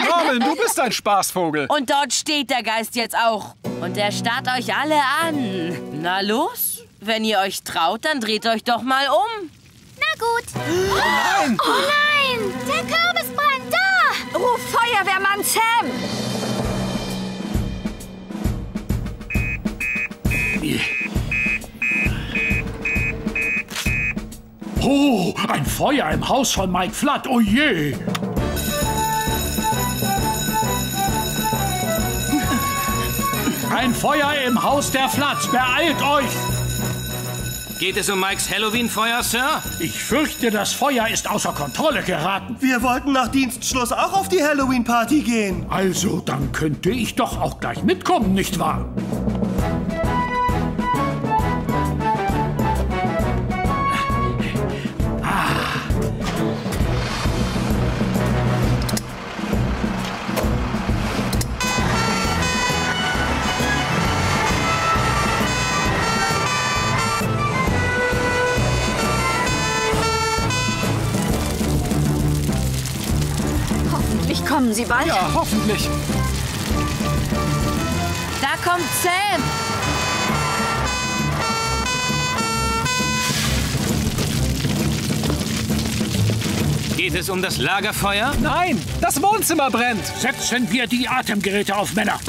Norman, du bist ein Spaßvogel. Und dort steht der Geist jetzt auch. Und er starrt euch alle an. Na los, wenn ihr euch traut, dann dreht euch doch mal um. Na gut. Oh nein! Oh nein! Der Kürbis brennt da! Ruf Feuerwehrmann Sam! Oh, ein Feuer im Haus von Mike Flood. Oh je. Ein Feuer im Haus der Floods. Beeilt euch. Geht es um Mikes Halloween-Feuer, Sir? Ich fürchte, das Feuer ist außer Kontrolle geraten. Wir wollten nach Dienstschluss auch auf die Halloween-Party gehen. Also, dann könnte ich doch auch gleich mitkommen, nicht wahr? Bald. Ja, hoffentlich. Da kommt Sam. Geht es um das Lagerfeuer? Nein, das Wohnzimmer brennt. Setzen wir die Atemgeräte auf, Männer.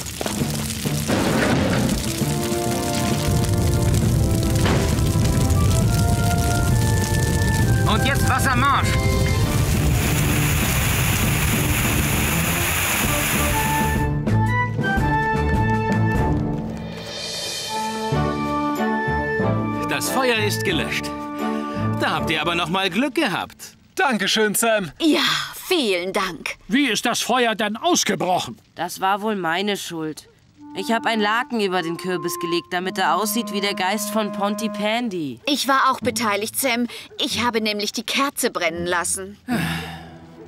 Ist gelöscht. Da habt ihr aber noch mal Glück gehabt. Dankeschön, Sam. Ja, vielen Dank. Wie ist das Feuer denn ausgebrochen? Das war wohl meine Schuld. Ich habe ein Laken über den Kürbis gelegt, damit er aussieht wie der Geist von Pontypandy. Ich war auch beteiligt, Sam. Ich habe nämlich die Kerze brennen lassen.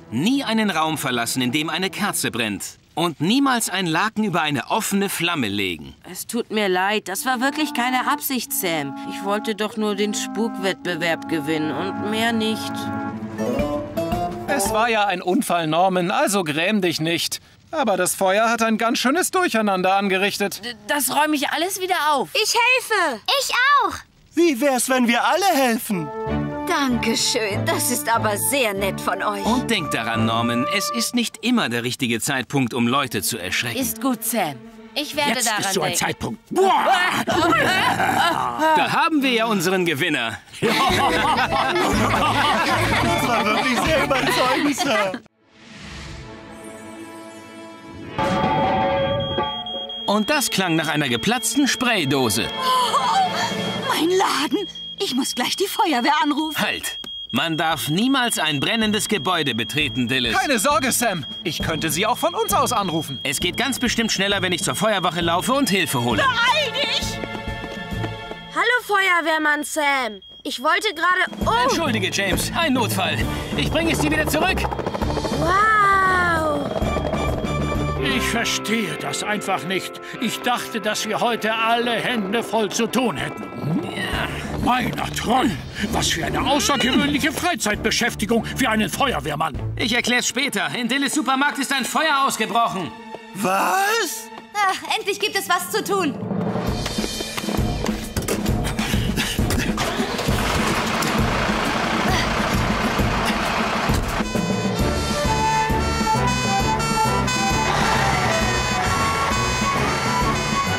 Nie einen Raum verlassen, in dem eine Kerze brennt. Und niemals ein Laken über eine offene Flamme legen. Es tut mir leid, das war wirklich keine Absicht, Sam. Ich wollte doch nur den Spukwettbewerb gewinnen und mehr nicht. Es war ja ein Unfall, Norman, also gräm dich nicht. Aber das Feuer hat ein ganz schönes Durcheinander angerichtet. Das räume ich alles wieder auf. Ich helfe. Ich auch. Wie wär's, wenn wir alle helfen? Dankeschön, das ist aber sehr nett von euch. Und denkt daran, Norman, es ist nicht immer der richtige Zeitpunkt, um Leute zu erschrecken. Ist gut, Sam. Ich werde Jetzt daran ist so ein denken. Zeitpunkt. Da haben wir ja unseren Gewinner. Das war wirklich sehr überzeugend, Sir. Und das klang nach einer geplatzten Spraydose. Mein Laden. Ich muss gleich die Feuerwehr anrufen. Halt! Man darf niemals ein brennendes Gebäude betreten, Dillis. Keine Sorge, Sam. Ich könnte Sie auch von uns aus anrufen. Es geht ganz bestimmt schneller, wenn ich zur Feuerwache laufe und Hilfe hole. Beeil dich! Hallo, Feuerwehrmann Sam. Ich wollte gerade... Oh, Entschuldige, James. Ein Notfall. Ich bringe es dir wieder zurück. wow. Ich verstehe das einfach nicht. Ich dachte, dass wir heute alle Hände voll zu tun hätten. Meiner Troll! Was für eine außergewöhnliche Freizeitbeschäftigung für einen Feuerwehrmann. Ich erklär's später. In Dillis Supermarkt ist ein Feuer ausgebrochen. Was? Ach, endlich gibt es was zu tun.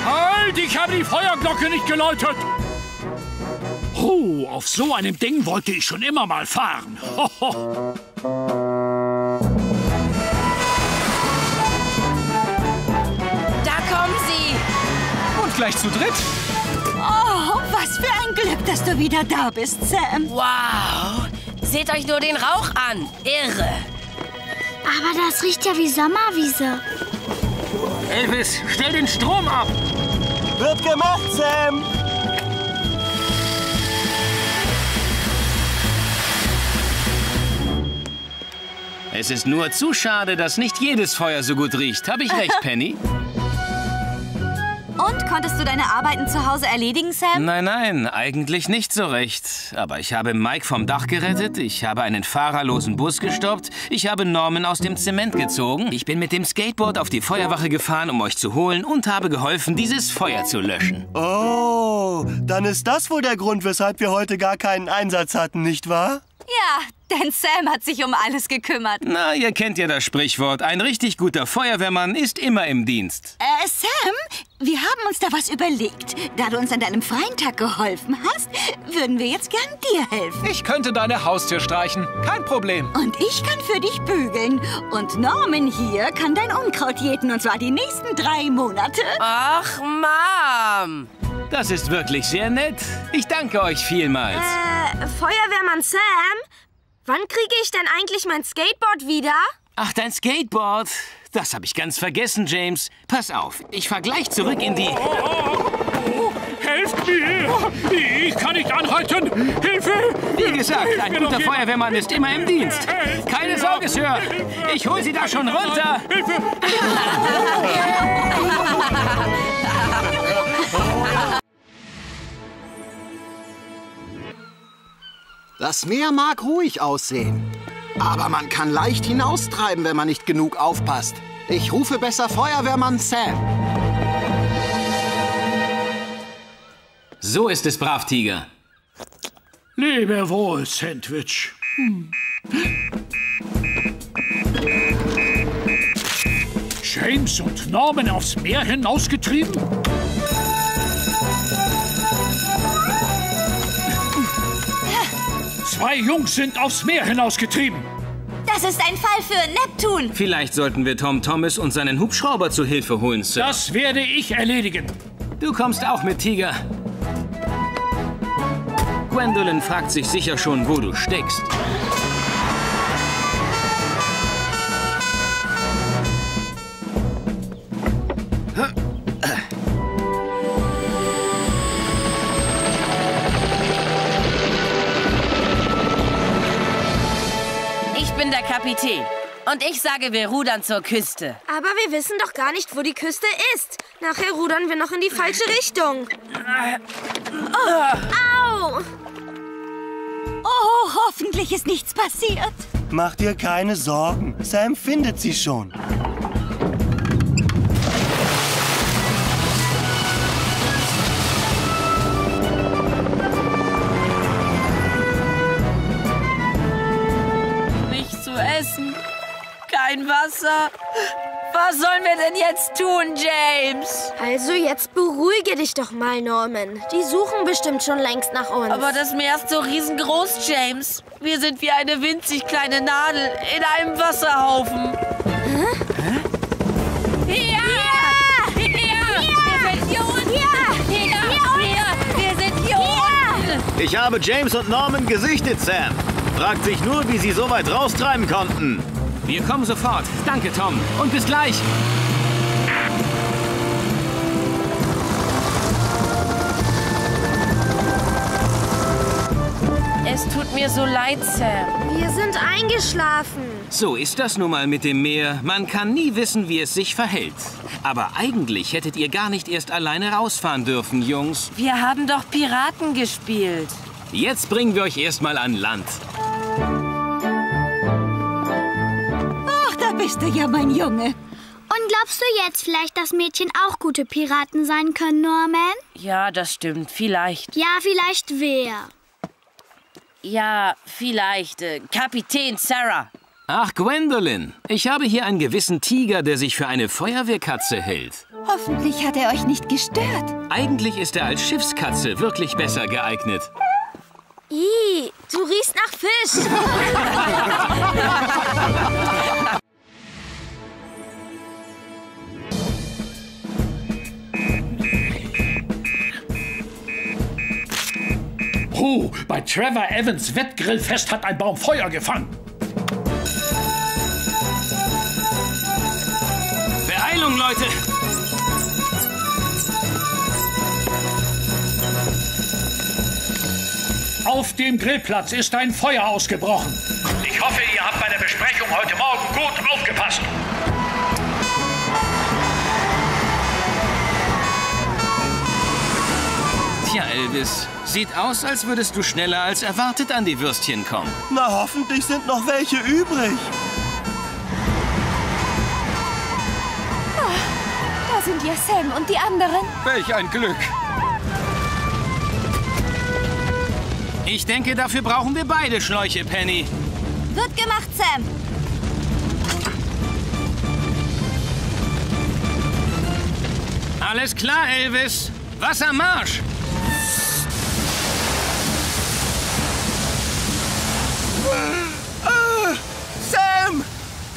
Halt! Ich habe die Feuerglocke nicht geläutet! Oh, auf so einem Ding wollte ich schon immer mal fahren. Hoho. Da kommen sie. Und gleich zu dritt. Oh, was für ein Glück, dass du wieder da bist, Sam. Wow. Seht euch nur den Rauch an. Irre. Aber das riecht ja wie Sommerwiese. Elvis, stell den Strom ab. Wird gemacht, Sam. Es ist nur zu schade, dass nicht jedes Feuer so gut riecht. Habe ich recht, Penny? Und konntest du deine Arbeiten zu Hause erledigen, Sam? Nein, nein, eigentlich nicht so recht. Aber ich habe Mike vom Dach gerettet, ich habe einen fahrerlosen Bus gestoppt, ich habe Norman aus dem Zement gezogen, ich bin mit dem Skateboard auf die Feuerwache gefahren, um euch zu holen und habe geholfen, dieses Feuer zu löschen. Oh, dann ist das wohl der Grund, weshalb wir heute gar keinen Einsatz hatten, nicht wahr? Ja, denn Sam hat sich um alles gekümmert. Na, ihr kennt ja das Sprichwort, ein richtig guter Feuerwehrmann ist immer im Dienst. Äh, Sam, wir haben uns da was überlegt. Da du uns an deinem freien Tag geholfen hast, würden wir jetzt gern dir helfen. Ich könnte deine Haustür streichen. Kein Problem. Und ich kann für dich bügeln. Und Norman hier kann dein Unkraut jäten, und zwar die nächsten drei Monate. Ach, Mom. Das ist wirklich sehr nett. Ich danke euch vielmals. Äh, Feuerwehrmann Sam? Wann kriege ich denn eigentlich mein Skateboard wieder? Ach, dein Skateboard. Das habe ich ganz vergessen, James. Pass auf, ich fahr gleich zurück in die... Helft mir! Ich kann nicht anhalten! Hilfe! Wie gesagt, ein guter Feuerwehrmann ist immer im Dienst. Keine Sorge. Sir. Ich hol Sie da schon runter. Hilfe! Das Meer mag ruhig aussehen. Aber man kann leicht hinaustreiben, wenn man nicht genug aufpasst. Ich rufe besser Feuerwehrmann Sam. So ist es, brav, Tiger. Lebe wohl, Sandwich. James und Norman aufs Meer hinausgetrieben? Zwei Jungs sind aufs Meer hinausgetrieben. Das ist ein Fall für Neptun. Vielleicht sollten wir Tom Thomas und seinen Hubschrauber zu Hilfe holen, Sir. Das werde ich erledigen. Du kommst auch mit, Tiger. Gwendolyn fragt sich sicher schon, wo du steckst. Kapitän. Und ich sage, wir rudern zur Küste. Aber wir wissen doch gar nicht, wo die Küste ist. Nachher rudern wir noch in die falsche Richtung. Au! Oh, hoffentlich ist nichts passiert. Mach dir keine Sorgen. Sam findet sie schon. Wasser. Was sollen wir denn jetzt tun, James? Also jetzt beruhige dich doch mal, Norman. Die suchen bestimmt schon längst nach uns. Aber das Meer ist so riesengroß, James. Wir sind wie eine winzig kleine Nadel in einem Wasserhaufen. Hä? Hier! Hier! Wir sind hier unten! Hier! Wir sind hier unten! Ich habe James und Norman gesichtet, Sam. Fragt sich nur, wie sie so weit raustreiben konnten. Wir kommen sofort. Danke, Tom. Und bis gleich. Es tut mir so leid, Sam. Wir sind eingeschlafen. So ist das nun mal mit dem Meer. Man kann nie wissen, wie es sich verhält. Aber eigentlich hättet ihr gar nicht erst alleine rausfahren dürfen, Jungs. Wir haben doch Piraten gespielt. Jetzt bringen wir euch erstmal an Land. Bist du ja, mein Junge. Und glaubst du jetzt vielleicht, dass Mädchen auch gute Piraten sein können, Norman? Ja, das stimmt. Vielleicht. Ja, vielleicht wer? Ja, vielleicht. Äh, Kapitän Sarah. Ach, Gwendolyn. Ich habe hier einen gewissen Tiger, der sich für eine Feuerwehrkatze hält. Hoffentlich hat er euch nicht gestört. Eigentlich ist er als Schiffskatze wirklich besser geeignet. Ih, du riechst nach Fisch. Oh, bei Trevor Evans Wettgrillfest hat ein Baum Feuer gefangen. Beeilung, Leute! Auf dem Grillplatz ist ein Feuer ausgebrochen. Ich hoffe, ihr habt bei der Besprechung heute Morgen gut aufgepasst. Tja, Elvis, sieht aus, als würdest du schneller als erwartet an die Würstchen kommen. Na, hoffentlich sind noch welche übrig. Da sind ja Sam und die anderen. Welch ein Glück. Ich denke, dafür brauchen wir beide Schläuche, Penny. Wird gemacht, Sam. Alles klar, Elvis. Wassermarsch!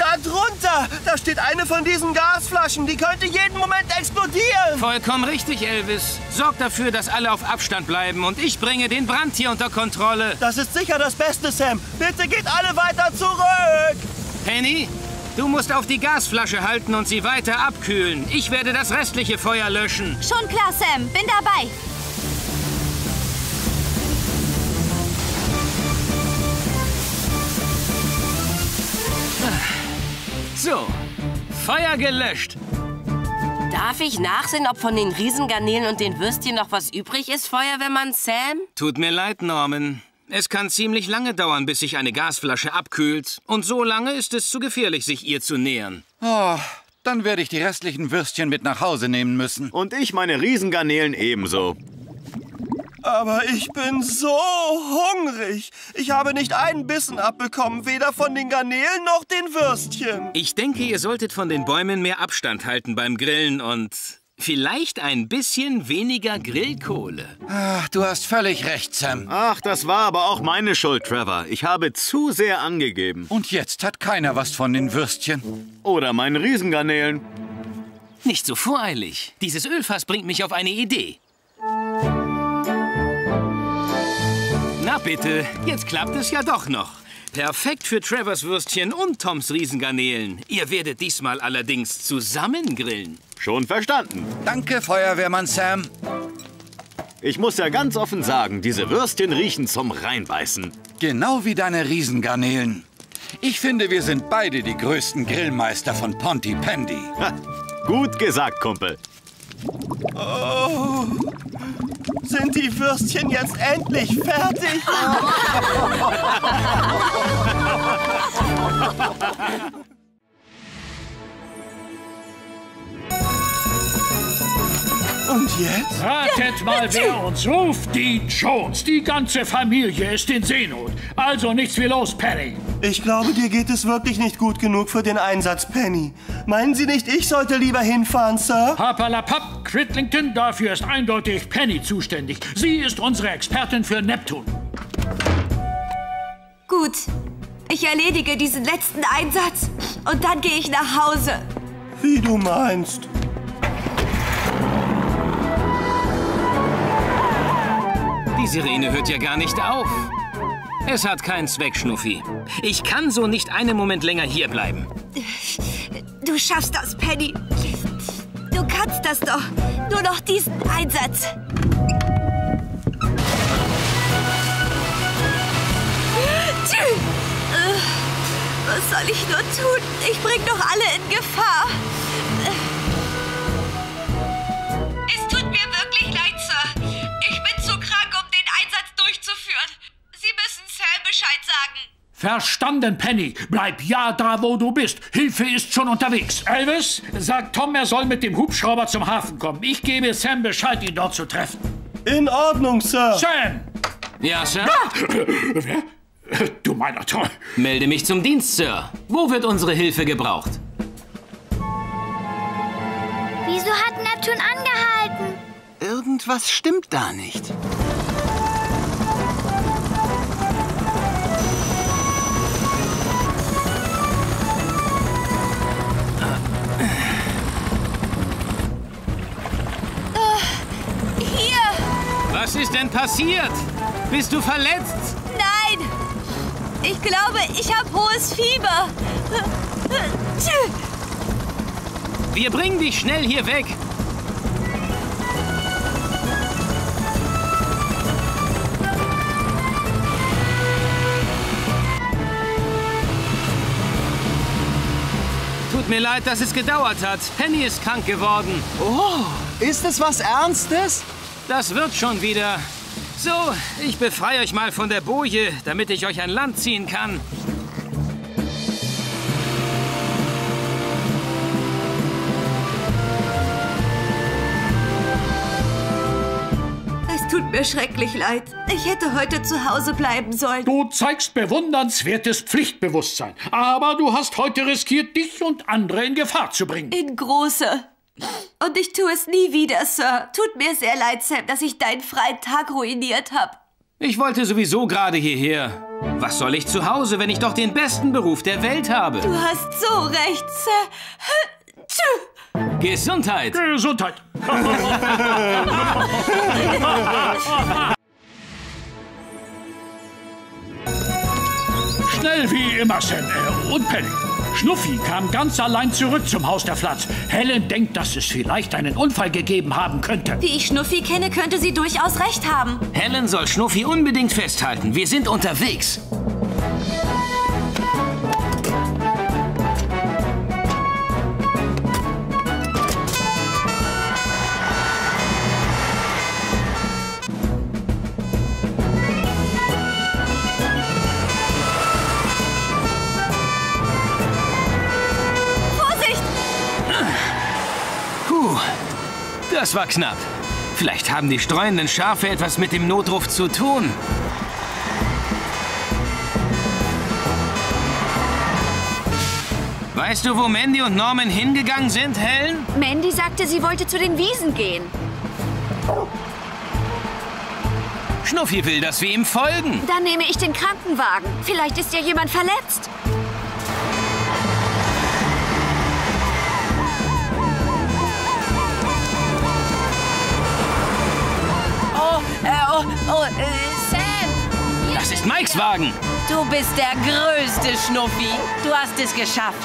Da drunter! Da steht eine von diesen Gasflaschen. Die könnte jeden Moment explodieren. Vollkommen richtig, Elvis. Sorg dafür, dass alle auf Abstand bleiben und ich bringe den Brand hier unter Kontrolle. Das ist sicher das Beste, Sam. Bitte geht alle weiter zurück. Penny, du musst auf die Gasflasche halten und sie weiter abkühlen. Ich werde das restliche Feuer löschen. Schon klar, Sam. Bin dabei. So, Feuer gelöscht. Darf ich nachsehen, ob von den Riesengarnelen und den Würstchen noch was übrig ist, Feuerwehrmann Sam? Tut mir leid, Norman. Es kann ziemlich lange dauern, bis sich eine Gasflasche abkühlt. Und so lange ist es zu gefährlich, sich ihr zu nähern. Oh, dann werde ich die restlichen Würstchen mit nach Hause nehmen müssen. Und ich meine Riesengarnelen ebenso. Aber ich bin so hungrig. Ich habe nicht einen Bissen abbekommen, weder von den Garnelen noch den Würstchen. Ich denke, ihr solltet von den Bäumen mehr Abstand halten beim Grillen und vielleicht ein bisschen weniger Grillkohle. Ach, du hast völlig recht, Sam. Ach, das war aber auch meine Schuld, Trevor. Ich habe zu sehr angegeben. Und jetzt hat keiner was von den Würstchen. Oder meinen Riesengarnelen. Nicht so voreilig. Dieses Ölfass bringt mich auf eine Idee. Na bitte, jetzt klappt es ja doch noch. Perfekt für Trevors Würstchen und Toms Riesengarnelen. Ihr werdet diesmal allerdings zusammen grillen. Schon verstanden. Danke, Feuerwehrmann Sam. Ich muss ja ganz offen sagen, diese Würstchen riechen zum Reinbeißen. Genau wie deine Riesengarnelen. Ich finde, wir sind beide die größten Grillmeister von Pontypandy. Ha, gut gesagt, Kumpel. Oh, sind die Würstchen jetzt endlich fertig? Und jetzt? Ratet mal, wer uns ruft. Die Jones. Die ganze Familie ist in Seenot. Also nichts wie los, Penny. Ich glaube, dir geht es wirklich nicht gut genug für den Einsatz, Penny. Meinen Sie nicht, ich sollte lieber hinfahren, Sir? Papalapap, Critlington, dafür ist eindeutig Penny zuständig. Sie ist unsere Expertin für Neptun. Gut. Ich erledige diesen letzten Einsatz und dann gehe ich nach Hause. Wie du meinst. Die Sirene hört ja gar nicht auf. Es hat keinen Zweck, Schnuffi. Ich kann so nicht einen Moment länger hierbleiben. Du schaffst das, Penny. Du kannst das doch. Nur noch diesen Einsatz. Was soll ich nur tun? Ich bring doch alle in Gefahr. Es durchzuführen. Sie müssen Sam Bescheid sagen. Verstanden, Penny. Bleib ja da, wo du bist. Hilfe ist schon unterwegs. Elvis, sag Tom, er soll mit dem Hubschrauber zum Hafen kommen. Ich gebe Sam Bescheid, ihn dort zu treffen. In Ordnung, Sir. Sam! Ja, Sir? Wer? Du meiner Toll. Melde mich zum Dienst, Sir. Wo wird unsere Hilfe gebraucht? Wieso hat Neptun angehalten? Irgendwas stimmt da nicht. Was ist denn passiert? Bist du verletzt? Nein! Ich glaube, ich habe hohes Fieber. Wir bringen dich schnell hier weg. Tut mir leid, dass es gedauert hat. Penny ist krank geworden. Oh, ist es was Ernstes? Das wird schon wieder. So, ich befreie euch mal von der Boje, damit ich euch an Land ziehen kann. Es tut mir schrecklich leid. Ich hätte heute zu Hause bleiben sollen. Du zeigst bewundernswertes Pflichtbewusstsein. Aber du hast heute riskiert, dich und andere in Gefahr zu bringen. In große. Und ich tue es nie wieder, Sir. Tut mir sehr leid, Sam, dass ich deinen freien Tag ruiniert habe. Ich wollte sowieso gerade hierher. Was soll ich zu Hause, wenn ich doch den besten Beruf der Welt habe? Du hast so recht, Sir. Tschüss. Gesundheit! Gesundheit! Schnell wie immer, Sam äh, und Penny. Schnuffi kam ganz allein zurück zum Haus der Flats. Helen denkt, dass es vielleicht einen Unfall gegeben haben könnte. Wie ich Schnuffi kenne, könnte sie durchaus recht haben. Helen soll Schnuffi unbedingt festhalten. Wir sind unterwegs. Das war knapp. Vielleicht haben die streunenden Schafe etwas mit dem Notruf zu tun. Weißt du, wo Mandy und Norman hingegangen sind, Helen? Mandy sagte, sie wollte zu den Wiesen gehen. Schnuffi will, dass wir ihm folgen. Dann nehme ich den Krankenwagen. Vielleicht ist ja jemand verletzt. Oh, äh, oh, oh, äh, Sam! Das ist Mikes Wagen. Du bist der größte Schnuffi. Du hast es geschafft.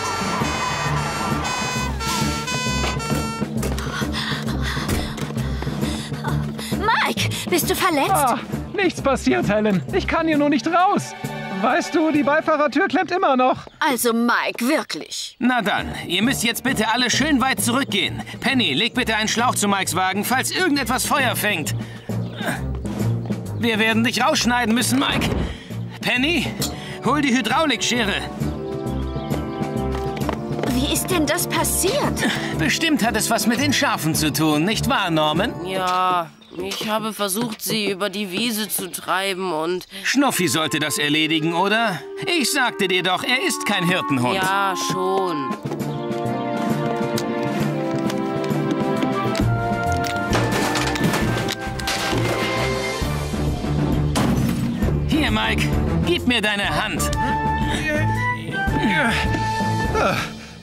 Mike, bist du verletzt? Ah, nichts passiert, Helen. Ich kann hier nur nicht raus. Weißt du, die Beifahrertür klemmt immer noch. Also Mike, wirklich. Na dann, ihr müsst jetzt bitte alle schön weit zurückgehen. Penny, leg bitte einen Schlauch zu Mikes Wagen, falls irgendetwas Feuer fängt. Wir werden dich rausschneiden müssen, Mike. Penny, hol die Hydraulikschere. Wie Wie ist denn das passiert? Bestimmt hat es was mit den Schafen zu tun, nicht wahr, Norman? Ja, ich habe versucht, sie über die Wiese zu treiben und... Schnuffi sollte das erledigen, oder? Ich sagte dir doch, er ist kein Hirtenhund. Ja, schon. Hier, Mike, gib mir deine Hand.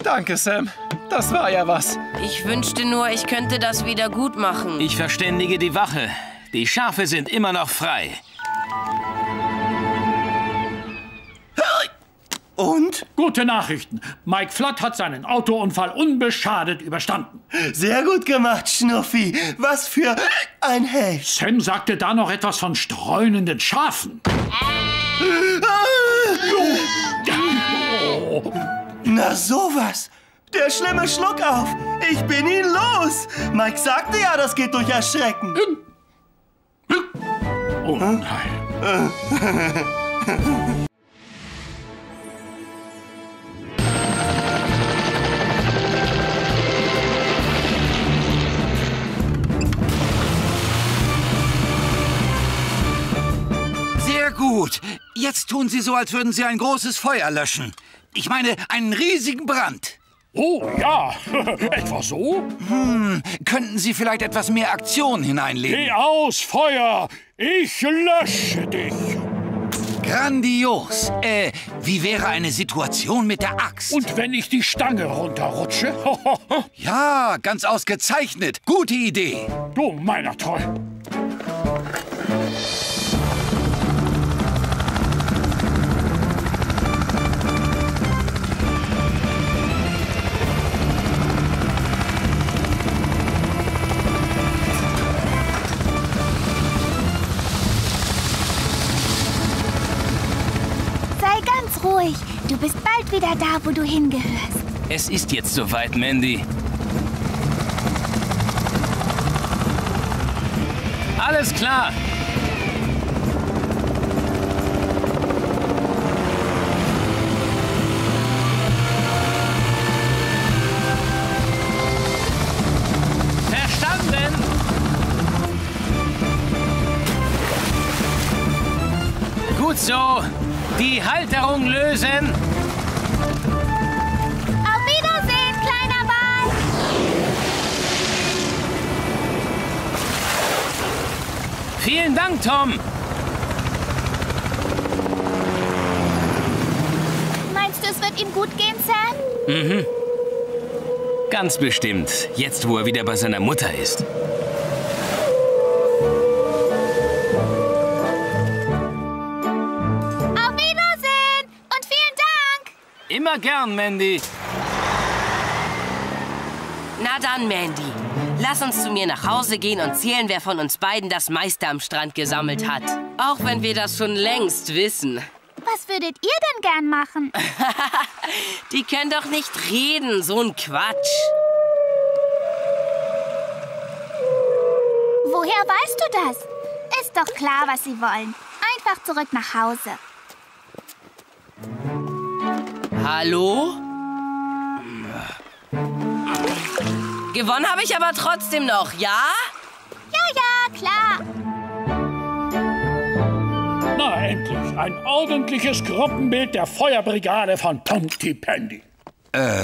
Danke, Sam. Das war ja was. Ich wünschte nur, ich könnte das wieder gut machen. Ich verständige die Wache. Die Schafe sind immer noch frei. Und? Gute Nachrichten. Mike Flood hat seinen Autounfall unbeschadet überstanden. Sehr gut gemacht, Schnuffi. Was für ein Held. Sam sagte da noch etwas von streunenden Schafen. Na sowas. Der schlimme Schluckauf. Ich bin ihn los. Mike sagte ja, das geht durch Erschrecken. Oh nein. gut. Jetzt tun Sie so, als würden Sie ein großes Feuer löschen. Ich meine, einen riesigen Brand. Oh ja, etwa so? Hm, könnten Sie vielleicht etwas mehr Aktion hineinlegen? Geh aus, Feuer! Ich lösche dich! Grandios. Äh, wie wäre eine Situation mit der Axt? Und wenn ich die Stange runterrutsche? ja, ganz ausgezeichnet. Gute Idee. Du meiner Treu. Wieder da, wo du hingehörst. Es ist jetzt soweit, Mandy. Alles klar. Verstanden. Gut so. Die Halterung lösen. Vielen Dank, Tom. Meinst du, es wird ihm gut gehen, Sam? Mhm. Ganz bestimmt. Jetzt, wo er wieder bei seiner Mutter ist. Auf Wiedersehen und vielen Dank. Immer gern, Mandy. Na dann, Mandy. Lass uns zu mir nach Hause gehen und zählen, wer von uns beiden das meiste am Strand gesammelt hat. Auch wenn wir das schon längst wissen. Was würdet ihr denn gern machen? Die können doch nicht reden, so ein Quatsch. Woher weißt du das? Ist doch klar, was sie wollen. Einfach zurück nach Hause. Hallo? Gewonnen habe ich aber trotzdem noch, ja? Ja, ja, klar. Na, endlich. Ein ordentliches Gruppenbild der Feuerbrigade von Pontypandy. Äh.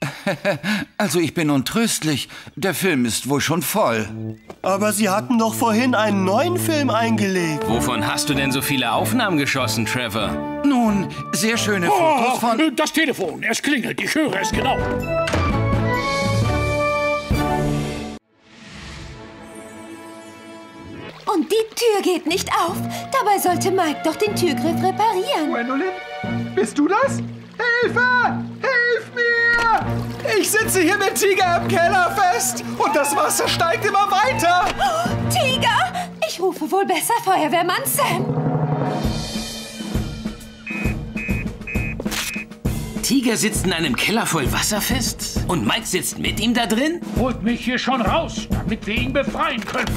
Also ich bin untröstlich. Der Film ist wohl schon voll. Aber Sie hatten doch vorhin einen neuen Film eingelegt. Wovon hast du denn so viele Aufnahmen geschossen, Trevor? Nun, sehr schöne Fotos Oh, von... das Telefon, es klingelt, ich höre es genau. Und die Tür geht nicht auf. Dabei sollte Mike doch den Türgriff reparieren. Gwendolyn, bist du das? Hilfe! Hilf mir! Ich sitze hier mit Tiger im Keller fest und das Wasser steigt immer weiter. Oh, Tiger! Ich rufe wohl besser Feuerwehrmann Sam. Tiger sitzt in einem Keller voll Wasser fest? Und Mike sitzt mit ihm da drin? Holt mich hier schon raus, damit wir ihn befreien können.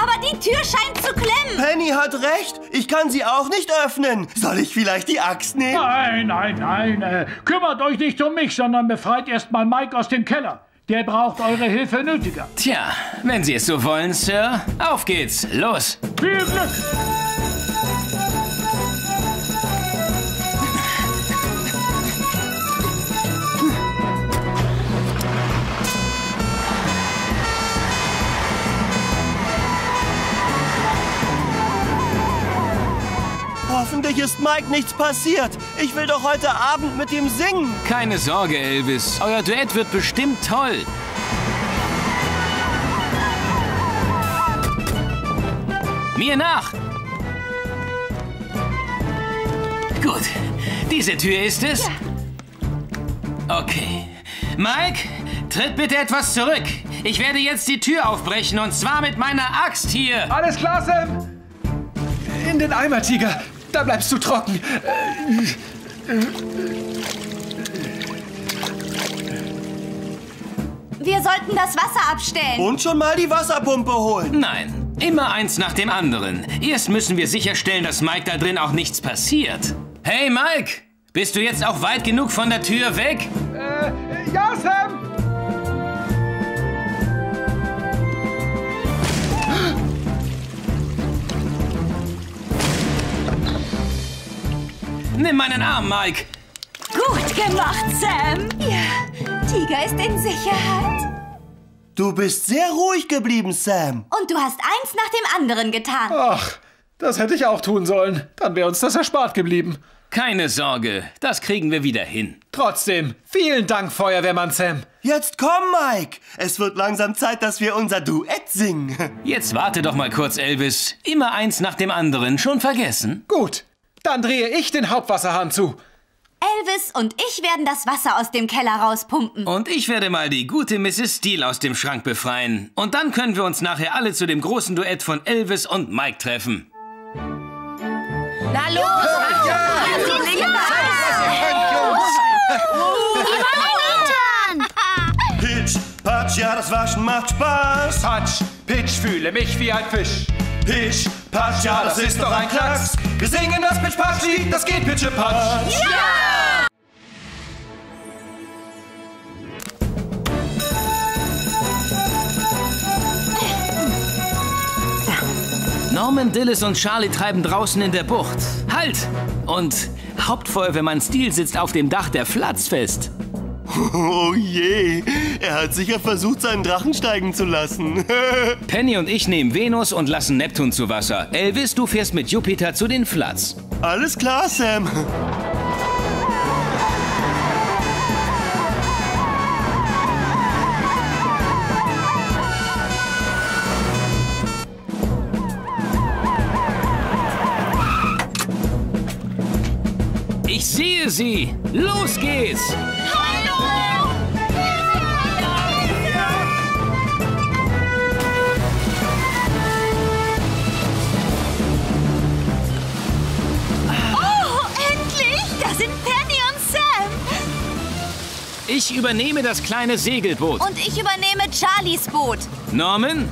Aber die Tür scheint zu klemmen. Penny hat recht. Ich kann sie auch nicht öffnen. Soll ich vielleicht die Axt nehmen? Nein, nein, nein. Äh, kümmert euch nicht um mich, sondern befreit erst mal Mike aus dem Keller. Der braucht eure Hilfe nötiger. Tja, wenn Sie es so wollen, Sir. Auf geht's. Los. Viel Glück! Hoffentlich ist Mike nichts passiert. Ich will doch heute Abend mit ihm singen. Keine Sorge, Elvis. Euer Duett wird bestimmt toll. Mir nach! Gut, diese Tür ist es. Okay. Mike, tritt bitte etwas zurück. Ich werde jetzt die Tür aufbrechen und zwar mit meiner Axt hier. Alles klar, Sam? In den Eimer, Tiger. Da bleibst du trocken. Wir sollten das Wasser abstellen. Und schon mal die Wasserpumpe holen. Nein, immer eins nach dem anderen. Erst müssen wir sicherstellen, dass Mike da drin auch nichts passiert. Hey, Mike! Bist du jetzt auch weit genug von der Tür weg? Äh, ja, Sam! Nimm meinen Arm, Mike. Gut gemacht, Sam. Ja, Tiger ist in Sicherheit. Du bist sehr ruhig geblieben, Sam. Und du hast eins nach dem anderen getan. Ach, das hätte ich auch tun sollen. Dann wäre uns das erspart geblieben. Keine Sorge, das kriegen wir wieder hin. Trotzdem, vielen Dank, Feuerwehrmann Sam. Jetzt komm, Mike. Es wird langsam Zeit, dass wir unser Duett singen. Jetzt warte doch mal kurz, Elvis. Immer eins nach dem anderen. Schon vergessen? Gut, dann drehe ich den Hauptwasserhahn zu. Elvis und ich werden das Wasser aus dem Keller rauspumpen. Und ich werde mal die gute Mrs. Steele aus dem Schrank befreien. Und dann können wir uns nachher alle zu dem großen Duett von Elvis und Mike treffen. Na los! Pitch, Patsch, ja, das Waschen macht Spaß. Patsch, Pitch, fühle mich wie ein Fisch. Pitch, Patsch, ja, das ist doch ein Klacks. Wir singen das Pitch, Patsch, Lied, das geht Pitch, Patsch. Ja! Norman, Dillis und Charlie treiben draußen in der Bucht. Halt! Und Hauptfeuerwehrmann Steele sitzt auf dem Dach der Flatz fest. Oh je, er hat sicher versucht, seinen Drachen steigen zu lassen. Penny und ich nehmen Venus und lassen Neptun zu Wasser. Elvis, du fährst mit Jupiter zu den Flats. Alles klar, Sam. Ich sehe sie! Los geht's! Ich übernehme das kleine Segelboot. Und ich übernehme Charlies Boot. Norman,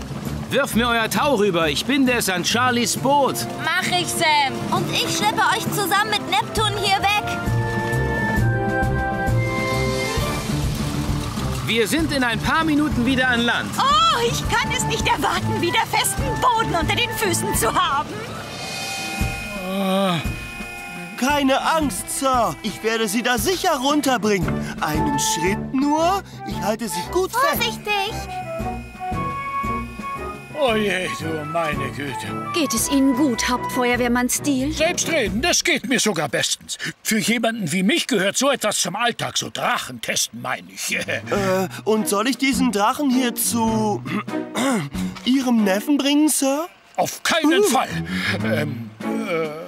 wirf mir euer Tau rüber. Ich binde es an Charlies Boot. Mach ich, Sam. Und ich schleppe euch zusammen mit Neptun hier weg. Wir sind in ein paar Minuten wieder an Land. Oh, ich kann es nicht erwarten, wieder festen Boden unter den Füßen zu haben. Keine Angst, Sir. Ich werde Sie da sicher runterbringen. Einen Schritt nur. Ich halte Sie gut fest. Vorsichtig. Oh je, du meine Güte. Geht es Ihnen gut, Hauptfeuerwehrmann Steele? Selbstredend, das geht mir sogar bestens. Für jemanden wie mich gehört so etwas zum Alltag, so Drachen testen, meine ich. Äh, und soll ich diesen Drachen hier zu Ihrem Neffen bringen, Sir? Auf keinen Fall. Ähm, äh,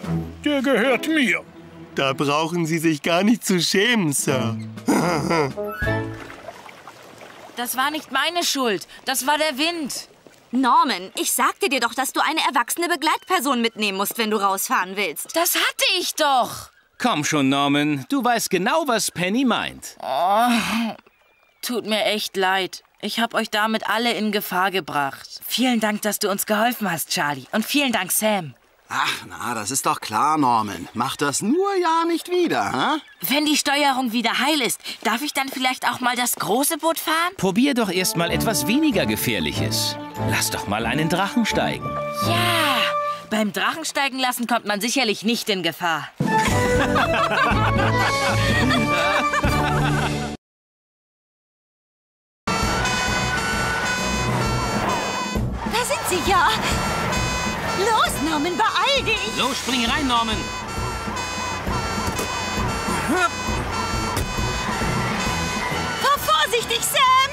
der gehört mir. Da brauchen Sie sich gar nicht zu schämen, Sir. Das war nicht meine Schuld. Das war der Wind. Norman, ich sagte dir doch, dass du eine erwachsene Begleitperson mitnehmen musst, wenn du rausfahren willst. Das hatte ich doch. Komm schon, Norman. Du weißt genau, was Penny meint. Oh, tut mir echt leid. Ich habe euch damit alle in Gefahr gebracht. Vielen Dank, dass du uns geholfen hast, Charlie. Und vielen Dank, Sam. Ach, na, das ist doch klar, Norman. Mach das nur ja nicht wieder, hä? Wenn die Steuerung wieder heil ist, darf ich dann vielleicht auch mal das große Boot fahren? Probier doch erst mal etwas weniger Gefährliches. Lass doch mal einen Drachen steigen. Ja, beim Drachensteigen lassen kommt man sicherlich nicht in Gefahr. Da sind sie ja. Los, Norman, beeil dich. Los, spring rein, Norman. Fahr vorsichtig, Sam.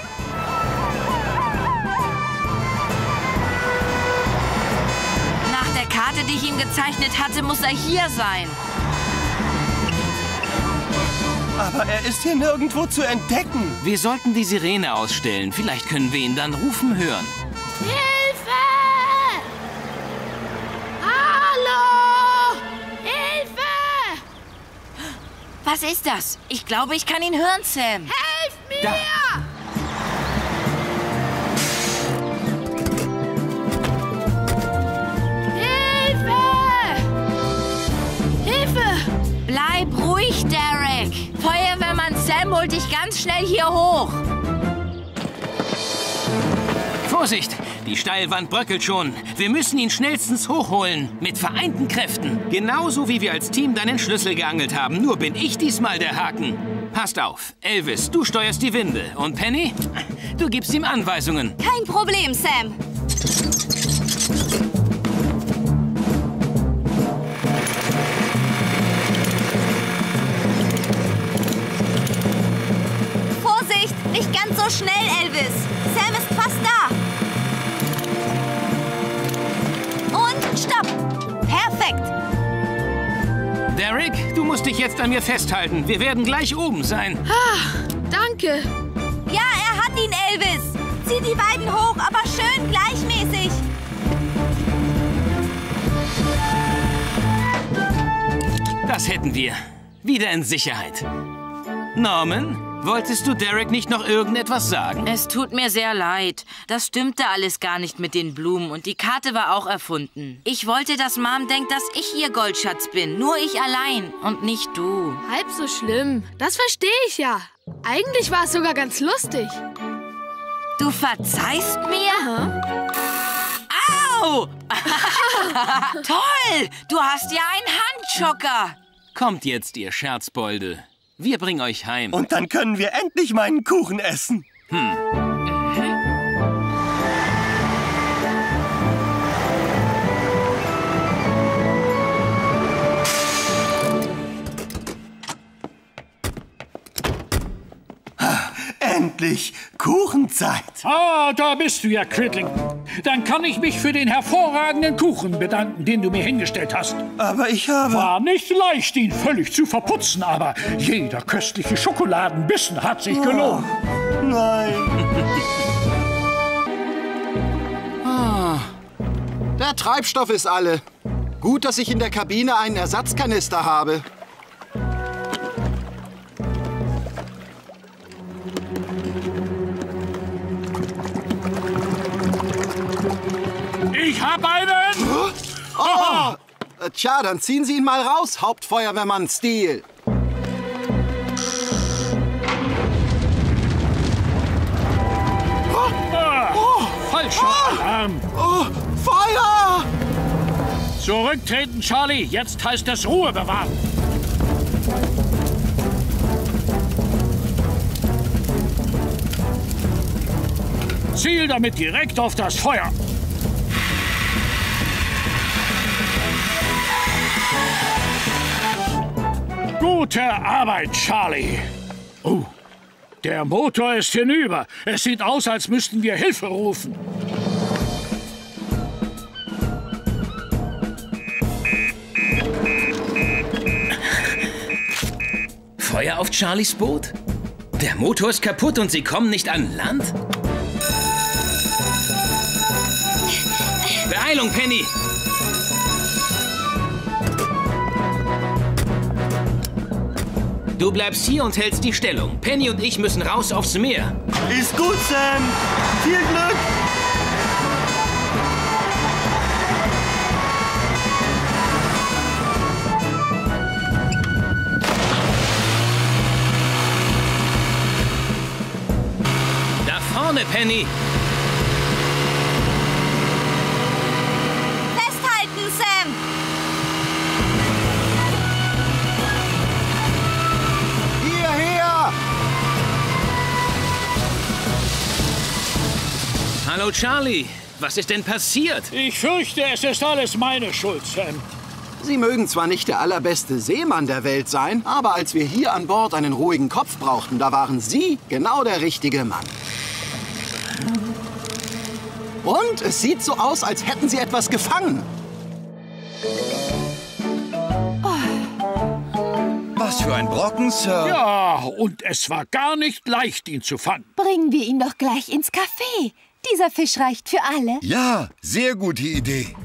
Nach der Karte, die ich ihm gezeichnet hatte, muss er hier sein. Aber er ist hier nirgendwo zu entdecken. Wir sollten die Sirene ausstellen. Vielleicht können wir ihn dann rufen hören. Hilfe! Hallo! Hilfe! Was ist das? Ich glaube, ich kann ihn hören, Sam. Helft mir! Da. Hilfe! Hilfe! Bleib ruhig, Derek. Feuerwehrmann Sam holt dich ganz schnell hier hoch. Vorsicht! Die Steilwand bröckelt schon. Wir müssen ihn schnellstens hochholen. Mit vereinten Kräften. Genauso wie wir als Team deinen Schlüssel geangelt haben. Nur bin ich diesmal der Haken. Passt auf. Elvis, du steuerst die Winde. Und Penny, du gibst ihm Anweisungen. Kein Problem, Sam. Jetzt an mir festhalten. Wir werden gleich oben sein. Ah, danke. Ja, er hat ihn, Elvis. Zieh die beiden hoch, aber schön gleichmäßig. Das hätten wir. Wieder in Sicherheit. Norman, wolltest du Derek nicht noch irgendetwas sagen? Es tut mir sehr leid. Das stimmte alles gar nicht mit den Blumen und die Karte war auch erfunden. Ich wollte, dass Mom denkt, dass ich ihr Goldschatz bin. Nur ich allein und nicht du. Halb so schlimm. Das verstehe ich ja. Eigentlich war es sogar ganz lustig. Du verzeihst mir? Au! Toll! Du hast ja einen Handschocker. Kommt jetzt, ihr Scherzbolde. Wir bringen euch heim. Und dann können wir endlich meinen Kuchen essen. Hm. Endlich Kuchenzeit. Ah, da bist du ja, Crittling. Dann kann ich mich für den hervorragenden Kuchen bedanken, den du mir hingestellt hast. Aber ich habe... War nicht leicht, ihn völlig zu verputzen, aber jeder köstliche Schokoladenbissen hat sich gelohnt. Oh, nein. Ah, der Treibstoff ist alle. Gut, dass ich in der Kabine einen Ersatzkanister habe. Hab einen! Oh! Äh, Tja, dann ziehen Sie ihn mal raus, Hauptfeuerwehrmann Steel. Ah, falscher Alarm. Oh, Feuer! Zurücktreten, Charlie. Jetzt heißt es Ruhe bewahren. Ziel damit direkt auf das Feuer. Gute Arbeit, Charlie. Oh, der Motor ist hinüber. Es sieht aus, als müssten wir Hilfe rufen. Feuer auf Charlies Boot? Der Motor ist kaputt und sie kommen nicht an Land? Beeilung, Penny! Du bleibst hier und hältst die Stellung. Penny und ich müssen raus aufs Meer. Ist gut, Sam. Viel Glück. Da vorne, Penny. Hallo, Charlie. Was ist denn passiert? Ich fürchte, es ist alles meine Schuld, Sam. Sie mögen zwar nicht der allerbeste Seemann der Welt sein, aber als wir hier an Bord einen ruhigen Kopf brauchten, da waren Sie genau der richtige Mann. Und es sieht so aus, als hätten Sie etwas gefangen. Was für ein Brocken, Sir. Ja, und es war gar nicht leicht, ihn zu fangen. Bringen wir ihn doch gleich ins Café. Dieser Fisch reicht für alle. Ja, sehr gute Idee.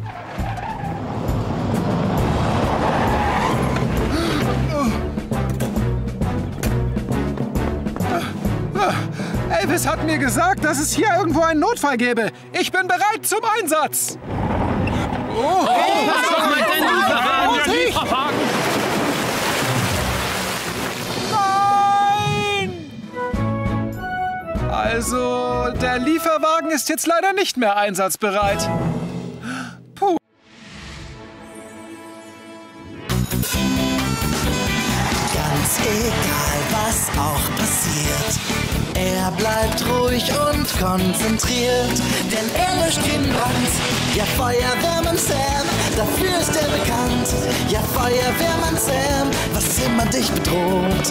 Elvis hat mir gesagt, dass es hier irgendwo einen Notfall gäbe. Ich bin bereit zum Einsatz. Oh, Hey, was ist mit dem Lieferwagen? Vorsicht! Der Lieferwagen! Also, der Lieferwagen ist jetzt leider nicht mehr einsatzbereit. Puh. Ganz egal, was auch passiert. Er bleibt ruhig und konzentriert, denn er löscht den Brand. Ja, Feuerwehrmann Sam, dafür ist er bekannt. Ja, Feuerwehrmann Sam, was immer dich bedroht.